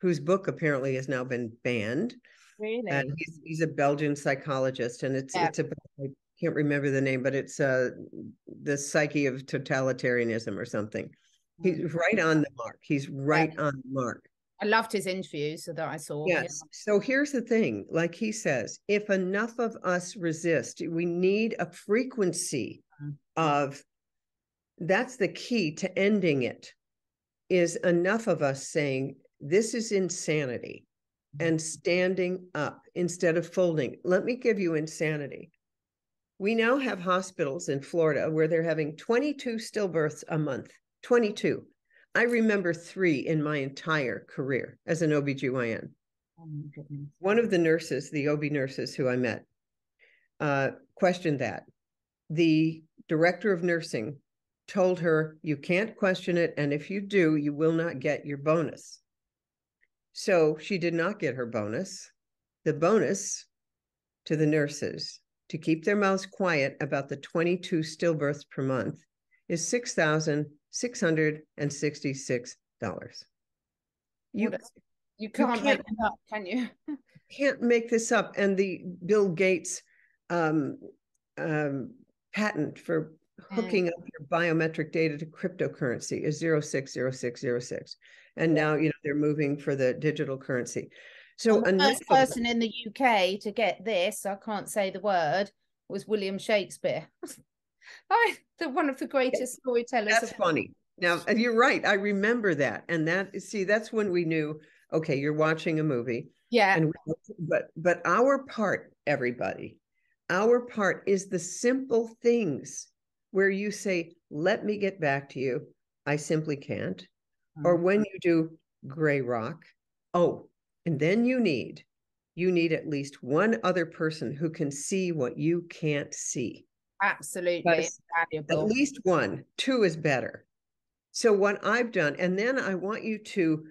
whose book apparently has now been banned. Really? And he's, he's a Belgian psychologist, and it's yeah. it's a I can't remember the name, but it's uh the psyche of totalitarianism or something. He's mm. right on the mark. He's right yeah. on the mark. I loved his interviews that I saw. Yes. Yeah. So here's the thing like he says, if enough of us resist, we need a frequency mm-hmm. of that's the key to ending it is enough of us saying, this is insanity and standing up instead of folding. Let me give you insanity. We now have hospitals in Florida where they're having 22 stillbirths a month. 22. I remember three in my entire career as an OBGYN. Oh One of the nurses, the OB nurses who I met, uh, questioned that. The director of nursing told her, You can't question it. And if you do, you will not get your bonus. So she did not get her bonus. The bonus to the nurses to keep their mouths quiet about the 22 stillbirths per month is $6,666. You, you can't, you can't make up, can you? can't make this up. And the Bill Gates um, um, patent for hooking up your biometric data to cryptocurrency is 060606 and now you know they're moving for the digital currency so the first person in the uk to get this i can't say the word was william shakespeare I, the one of the greatest storytellers that's funny now and you're right i remember that and that see that's when we knew okay you're watching a movie yeah and we, but but our part everybody our part is the simple things where you say, let me get back to you. I simply can't. Mm-hmm. Or when you do gray rock, oh, and then you need, you need at least one other person who can see what you can't see. Absolutely. At least one, two is better. So what I've done, and then I want you to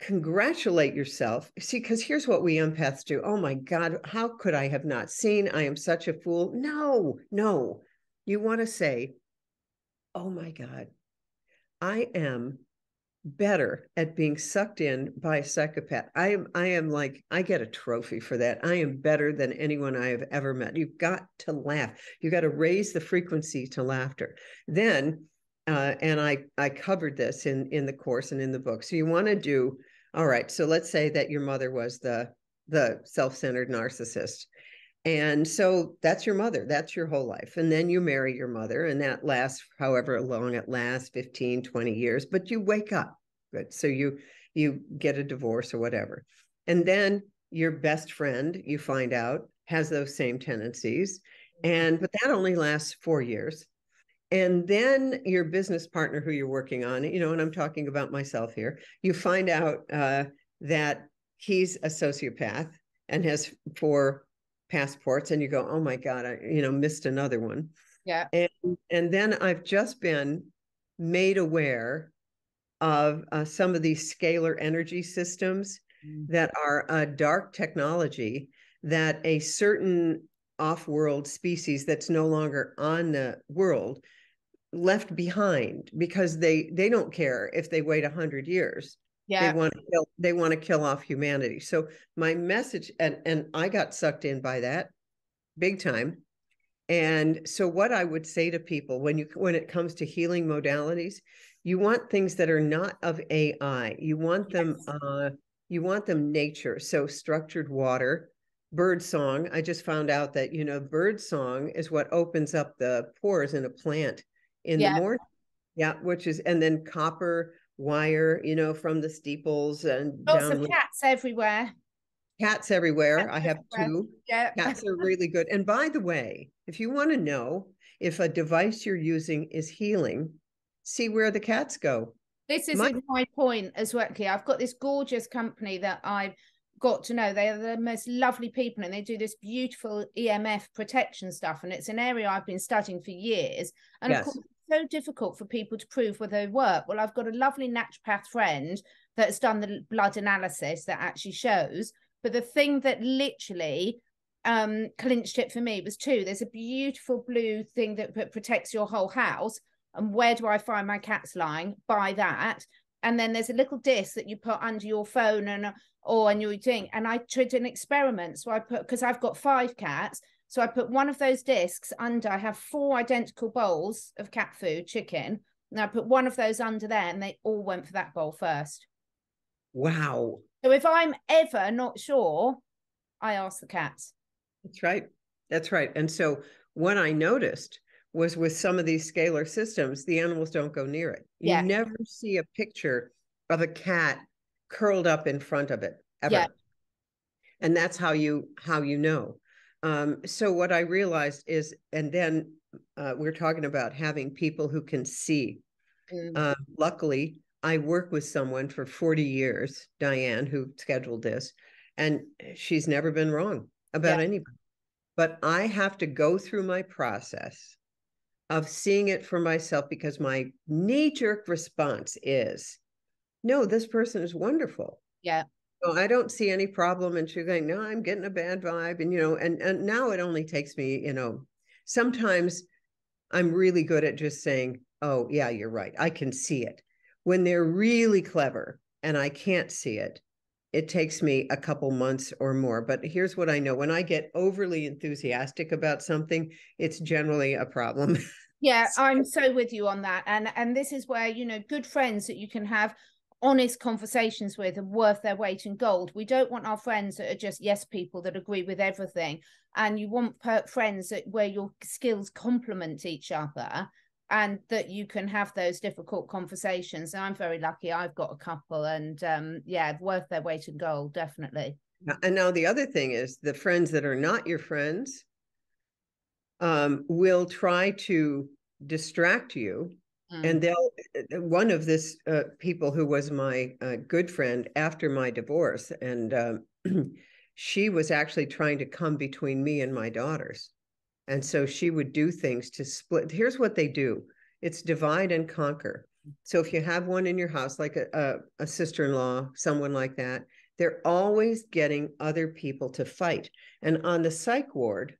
congratulate yourself. See, because here's what we empaths do. Oh my God, how could I have not seen? I am such a fool. No, no. You want to say, oh my God, I am better at being sucked in by a psychopath. I am I am like I get a trophy for that. I am better than anyone I have ever met. You've got to laugh. You got to raise the frequency to laughter. Then uh, and I I covered this in in the course and in the book. So you want to do all right. So let's say that your mother was the the self-centered narcissist. And so that's your mother. That's your whole life. And then you marry your mother and that lasts however long it lasts, 15, 20 years, but you wake up. Good. So you you get a divorce or whatever. And then your best friend, you find out, has those same tendencies. And but that only lasts 4 years and then your business partner who you're working on you know and i'm talking about myself here you find out uh, that he's a sociopath and has four passports and you go oh my god i you know missed another one yeah and and then i've just been made aware of uh, some of these scalar energy systems mm. that are a dark technology that a certain off-world species that's no longer on the world left behind because they they don't care if they wait 100 years. Yeah they want to kill they want to kill off humanity. So my message and and i got sucked in by that big time. And so what i would say to people when you when it comes to healing modalities you want things that are not of ai you want them yes. uh you want them nature so structured water bird song i just found out that you know bird song is what opens up the pores in a plant in yeah. the morning. Yeah, which is and then copper wire, you know, from the steeples and lots of cats everywhere. Cats everywhere. Cats I have everywhere. two. Yeah. Cats are really good. And by the way, if you want to know if a device you're using is healing, see where the cats go. This is my, my point as well. I've got this gorgeous company that I've got to know they are the most lovely people and they do this beautiful EMF protection stuff. And it's an area I've been studying for years. And yes. of course, so difficult for people to prove whether they work. Well, I've got a lovely naturopath friend that's done the blood analysis that actually shows. But the thing that literally um, clinched it for me was two. There's a beautiful blue thing that protects your whole house. And where do I find my cats lying? Buy that. And then there's a little disc that you put under your phone and or and you're doing. And I tried an experiment. So I put because I've got five cats. So I put one of those discs under. I have four identical bowls of cat food, chicken, and I put one of those under there, and they all went for that bowl first. Wow. So if I'm ever not sure, I ask the cats. That's right. That's right. And so what I noticed was with some of these scalar systems, the animals don't go near it. You yeah. never see a picture of a cat curled up in front of it ever. Yeah. And that's how you how you know. Um, so what I realized is, and then uh, we're talking about having people who can see. Mm. Uh, luckily, I work with someone for 40 years, Diane, who scheduled this, and she's never been wrong about yeah. anybody. But I have to go through my process of seeing it for myself because my knee jerk response is, no, this person is wonderful. Yeah. So I don't see any problem. And she's like, no, I'm getting a bad vibe. And, you know, and, and now it only takes me, you know, sometimes I'm really good at just saying, oh, yeah, you're right. I can see it. When they're really clever and I can't see it, it takes me a couple months or more. But here's what I know when I get overly enthusiastic about something, it's generally a problem. Yeah, I'm so with you on that. And and this is where, you know, good friends that you can have honest conversations with and worth their weight in gold. We don't want our friends that are just yes people that agree with everything. And you want per- friends that where your skills complement each other and that you can have those difficult conversations. And I'm very lucky I've got a couple and um yeah, worth their weight in gold, definitely. And now the other thing is the friends that are not your friends um, will try to distract you Mm. And they'll, one of this uh, people who was my uh, good friend after my divorce, and um, she was actually trying to come between me and my daughters. And so she would do things to split. Here's what they do it's divide and conquer. So if you have one in your house, like a, a, a sister in law, someone like that, they're always getting other people to fight. And on the psych ward,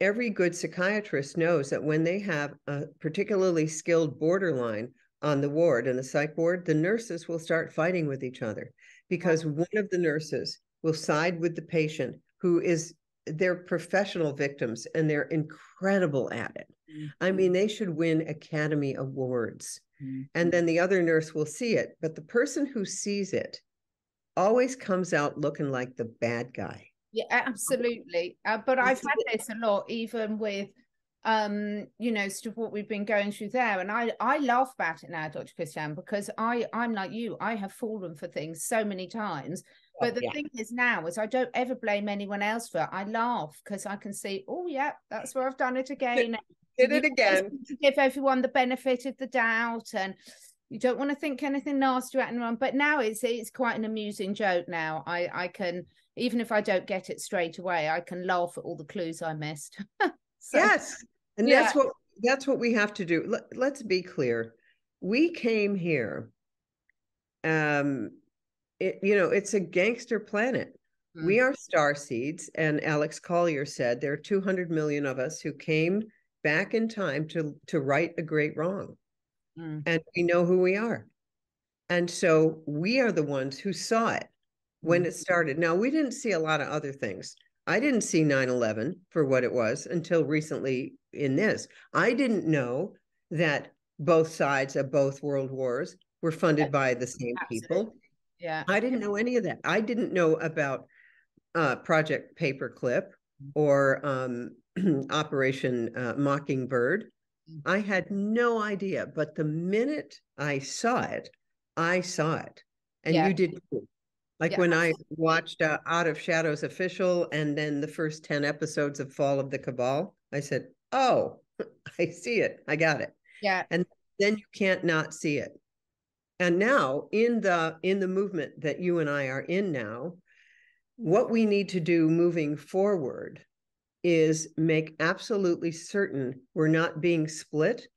every good psychiatrist knows that when they have a particularly skilled borderline on the ward and the psych ward, the nurses will start fighting with each other because one of the nurses will side with the patient who is they're professional victims and they're incredible at it. Mm-hmm. I mean, they should win Academy Awards. Mm-hmm. And then the other nurse will see it, but the person who sees it always comes out looking like the bad guy. Yeah, absolutely. Uh, but I've had this a lot, even with um you know sort of what we've been going through there and i i laugh about it now dr christiane because i i'm like you i have fallen for things so many times but the yeah. thing is now is i don't ever blame anyone else for it i laugh because i can see oh yeah that's where i've done it again did it again to give everyone the benefit of the doubt and you don't want to think anything nasty at anyone but now it's it's quite an amusing joke now i i can even if i don't get it straight away i can laugh at all the clues i missed so, yes and yeah. that's what that's what we have to do. Let, let's be clear. We came here um it, you know, it's a gangster planet. Mm-hmm. We are star seeds and Alex Collier said there are 200 million of us who came back in time to to right a great wrong. Mm. And we know who we are. And so we are the ones who saw it when mm. it started. Now, we didn't see a lot of other things. I didn't see 9 11 for what it was until recently in this. I didn't know that both sides of both world wars were funded by the same Absolutely. people. Yeah. I didn't know any of that. I didn't know about uh, Project Paperclip or um, Operation uh, Mockingbird. Mm. I had no idea. But the minute I saw it, I saw it. And yeah. you did too. Like yeah, when. I watched uh, Out of Shadows Official and then the first 10 episodes of Fall of the Cabal, I said, Oh, I see it. I got it. Yeah. And then you can't not see it. And now in the in the movement that you and I are in now, what we need to do moving forward is make absolutely certain we're not being split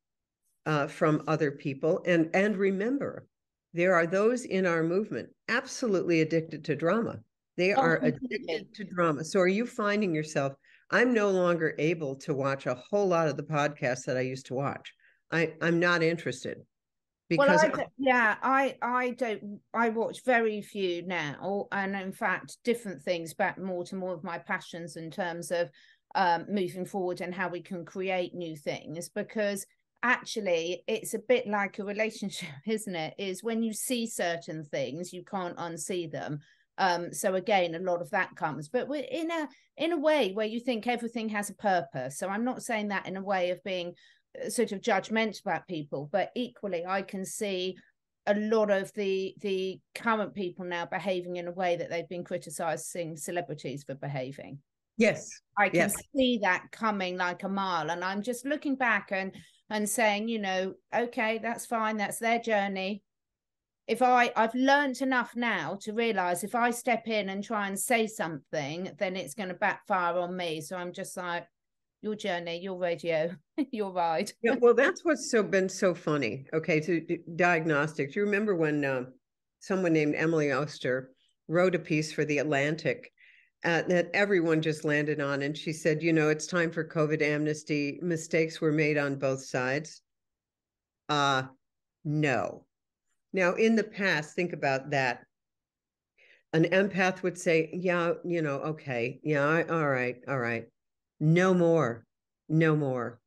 uh, from other people and and remember there are those in our movement absolutely addicted to drama. They oh, are addicted to drama. So are you finding yourself? I'm no longer able to watch a whole lot of the podcasts that I used to watch. I, I'm not interested. Because well, I yeah, I I don't I watch very few now, and in fact, different things back more to more of my passions in terms of um, moving forward and how we can create new things because actually it's a bit like a relationship isn't it? Is when you see certain things you can't unsee them. Um so again a lot of that comes but we're in a in a way where you think everything has a purpose. So i'm not saying that in a way of being sort of judgmental about people but equally i can see a lot of the the current people now behaving in a way that they've been criticizing celebrities for behaving yes i can yes. see that coming like a mile and i'm just looking back and and saying, you know, okay, that's fine, that's their journey. If I I've learned enough now to realize if I step in and try and say something, then it's going to backfire on me. So I'm just like, your journey, your radio, your ride. yeah, well, that's what's so been so funny. Okay, to diagnostics. Do you remember when uh, someone named Emily Oster wrote a piece for the Atlantic uh, that everyone just landed on. And she said, you know, it's time for COVID amnesty. Mistakes were made on both sides. Uh, no. Now, in the past, think about that. An empath would say, yeah, you know, okay, yeah, all right, all right. No more, no more.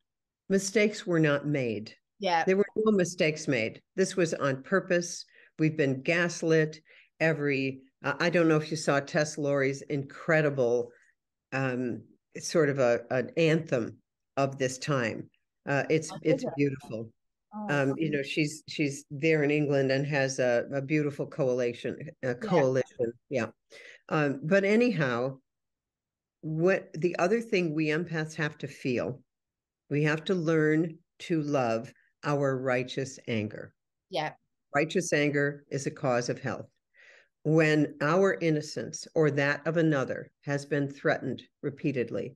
Mistakes were not made. Yeah. There were no mistakes made. This was on purpose. We've been gaslit. Every I don't know if you saw Tess Lawrie's incredible um, sort of a an anthem of this time. Uh, it's it's beautiful. Oh, um, you know, she's she's there in England and has a, a beautiful coalition. A coalition, yeah. yeah. Um, but anyhow, what the other thing we empaths have to feel, we have to learn to love our righteous anger. Yeah. Righteous anger is a cause of health when our innocence or that of another has been threatened repeatedly,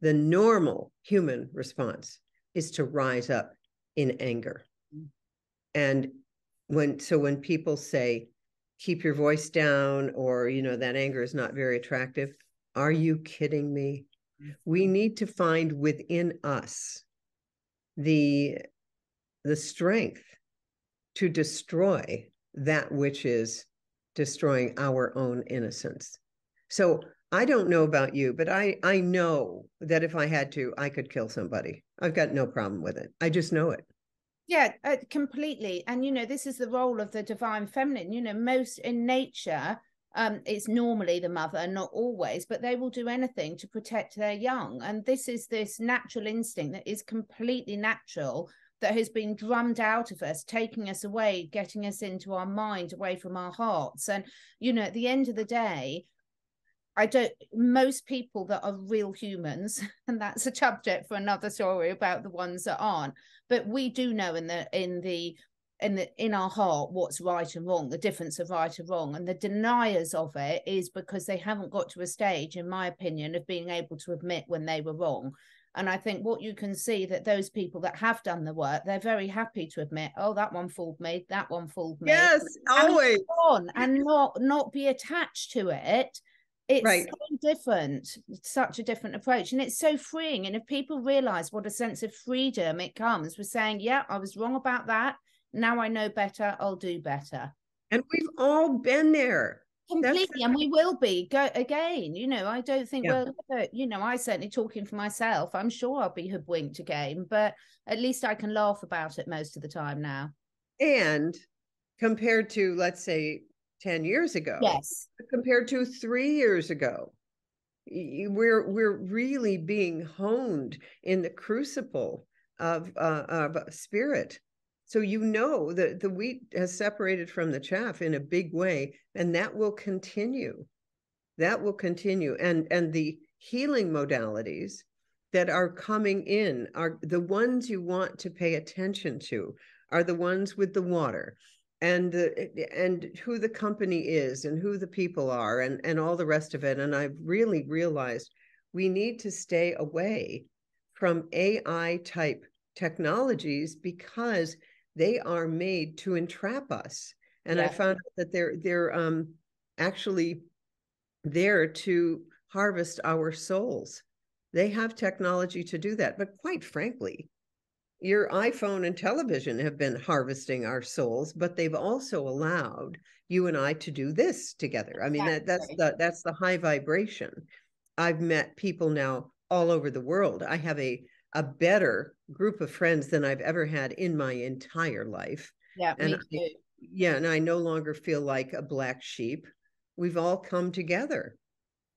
the normal human response is to rise up in anger. Mm. And when so when people say keep your voice down or you know that anger is not very attractive, are you kidding me? We mm-hmm. need to find within us the the strength to destroy that which is destroying our own innocence. So I don't know about you, but I I know that if I had to, I could kill somebody. I've got no problem with it. I just know it. Yeah, uh, completely. And you know, this is the role of the divine feminine. You know, most in nature, um, it's normally the mother, not always, but they will do anything to protect their young. And this is this natural instinct that is completely natural that has been drummed out of us, taking us away, getting us into our mind, away from our hearts. And, you know, at the end of the day, I don't, most people that are real humans, and that's a subject for another story about the ones that aren't, but we do know in the, in the, in the in our heart what's right and wrong the difference of right and wrong and the deniers of it is because they haven't got to a stage in my opinion of being able to admit when they were wrong and I think what you can see that those people that have done the work, they're very happy to admit, oh, that one fooled me, that one fooled me. Yes, always. On and not not be attached to it. It's right. so different, such a different approach. And it's so freeing. And if people realize what a sense of freedom it comes with saying, yeah, I was wrong about that. Now I know better, I'll do better. And we've all been there. Completely and we will be. Go again you know i don't think yeah. we'll you know i certainly talking for myself i'm sure i'll be hoodwinked again but at least i can laugh about it most of the time now. And compared to let's say 10 years ago yes. compared to three years ago we're we're really being honed in the crucible of uh, of spirit so you know that the wheat has separated from the chaff in a big way, and that will continue. That will continue. And and the healing modalities that are coming in are the ones you want to pay attention to are the ones with the water and the and who the company is and who the people are and and all the rest of it and i've really realized we need to stay away from ai type technologies because they are made to entrap us. And yeah. I found out that they're they're um actually there to harvest our souls. They have technology to do that. But quite frankly, your iPhone and television have been harvesting our souls, but they've also allowed you and I to do this together. I mean, that, that's the that's the high vibration. I've met people now all over the world. I have a a better group of friends than I've ever had in my entire life. Yeah, and. I, yeah, and I no longer feel like a black sheep. We've all come together.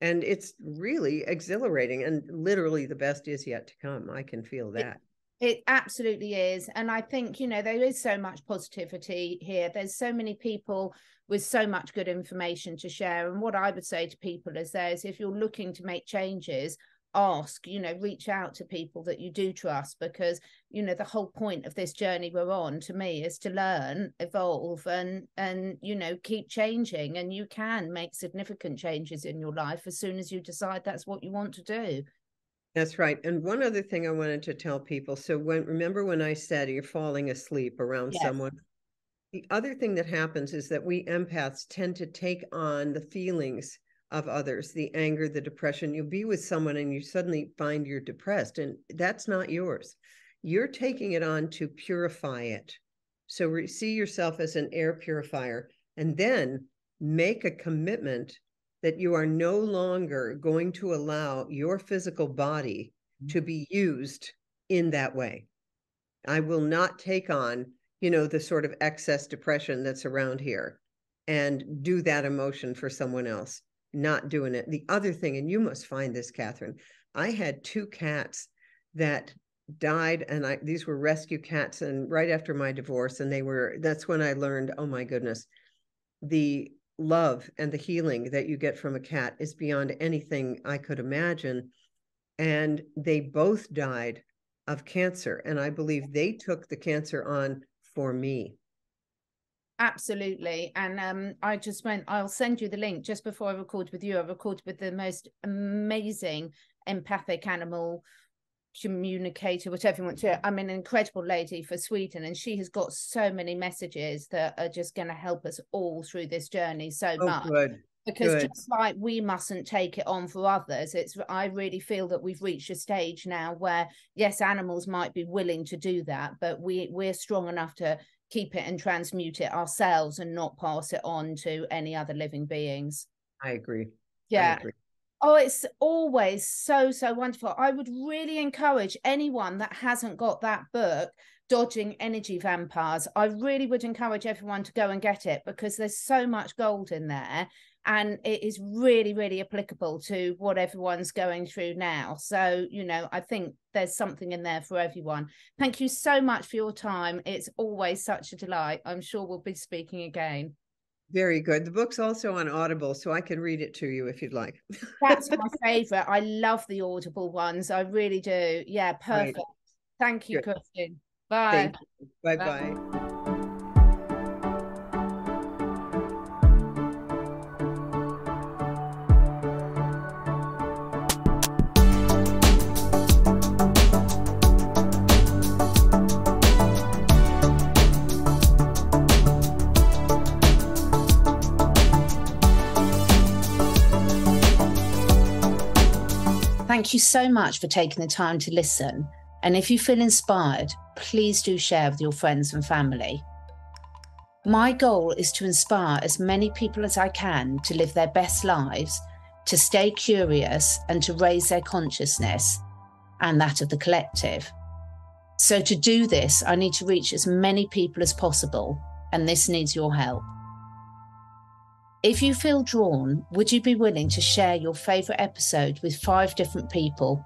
And it's really exhilarating and literally the best is yet to come. I can feel that. It, it absolutely is. And I think, you know, there is so much positivity here. There's so many people with so much good information to share. And what I would say to people is there's if you're looking to make changes, ask you know reach out to people that you do trust because you know the whole point of this journey we're on to me is to learn evolve and and you know keep changing. And you can make significant changes in your life as soon as you decide that's what you want to do. That's right. And one other thing i wanted to tell people so when remember when i said you're falling asleep around yes. someone? The other thing that happens is that we empaths tend to take on the feelings of others, the anger, the depression. You'll be with someone and you suddenly find you're depressed, and that's not yours. You're taking it on to purify it. So re- see yourself as an air purifier and then make a commitment that you are no longer going to allow your physical body mm-hmm. to be used in that way. I will not take on, you know, the sort of excess depression that's around here and do that emotion for someone else not doing it. The other thing, and you must find this, Catherine, I had two cats that died and I these were rescue cats and right after my divorce and they were that's when I learned oh my goodness the love and the healing that you get from a cat is beyond anything I could imagine and they both died of cancer and I believe they took the cancer on for me Absolutely. And um, I just went, I'll send you the link just before I record with you. I recorded with the most amazing empathic animal communicator, whatever you want to. I'm an incredible lady for Sweden, and she has got so many messages that are just going to help us all through this journey so Oh, much. good. Because good. just like we mustn't take it on for others, it's I really feel that we've reached a stage now where yes, animals might be willing to do that, but we we're strong enough to keep it and transmute it ourselves and not pass it on to any other living beings. I agree. I Yeah. agree. Oh, it's always so, so wonderful. I would really encourage anyone that hasn't got that book, Dodging Energy Vampires. I really would encourage everyone to go and get it because there's so much gold in there and it is really, really applicable to what everyone's going through now. So, you know, I think there's something in there for everyone. Thank you so much for your time. It's always such a delight. I'm sure we'll be speaking again. Very good. The book's also on Audible, so I can read it to you if you'd like. That's my favorite. I love the audible ones. I really do. Yeah, Right. perfect. Thank you, Good. Christine. Bye. Thank you. Bye Bye. bye. Thank you so much for taking the time to listen. And if you feel inspired, please do share with your friends and family. My goal is to inspire as many people as I can to live their best lives, to stay curious, and to raise their consciousness and that of the collective. So, to do this, I need to reach as many people as possible, and this needs your help. If you feel drawn, would you be willing to share your favourite episode with five different people?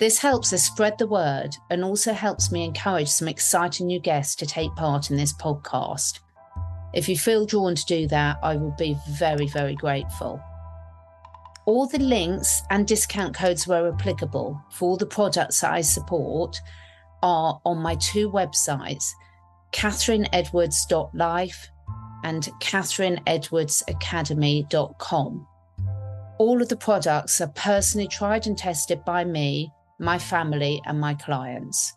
This helps us spread the word and also helps me encourage some exciting new guests to take part in this podcast. If you feel drawn to do that, I will be very, very grateful. All the links and discount codes where applicable for all the products that I support are on my two websites, catherineedwards.life and catherineedwardsacademy.com. All of the products are personally tried and tested by me, my family, and my clients.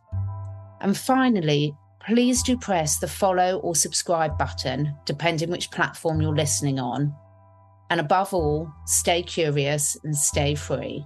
And finally, please do press the follow or subscribe button, depending which platform you're listening on. And above all, stay curious and stay free.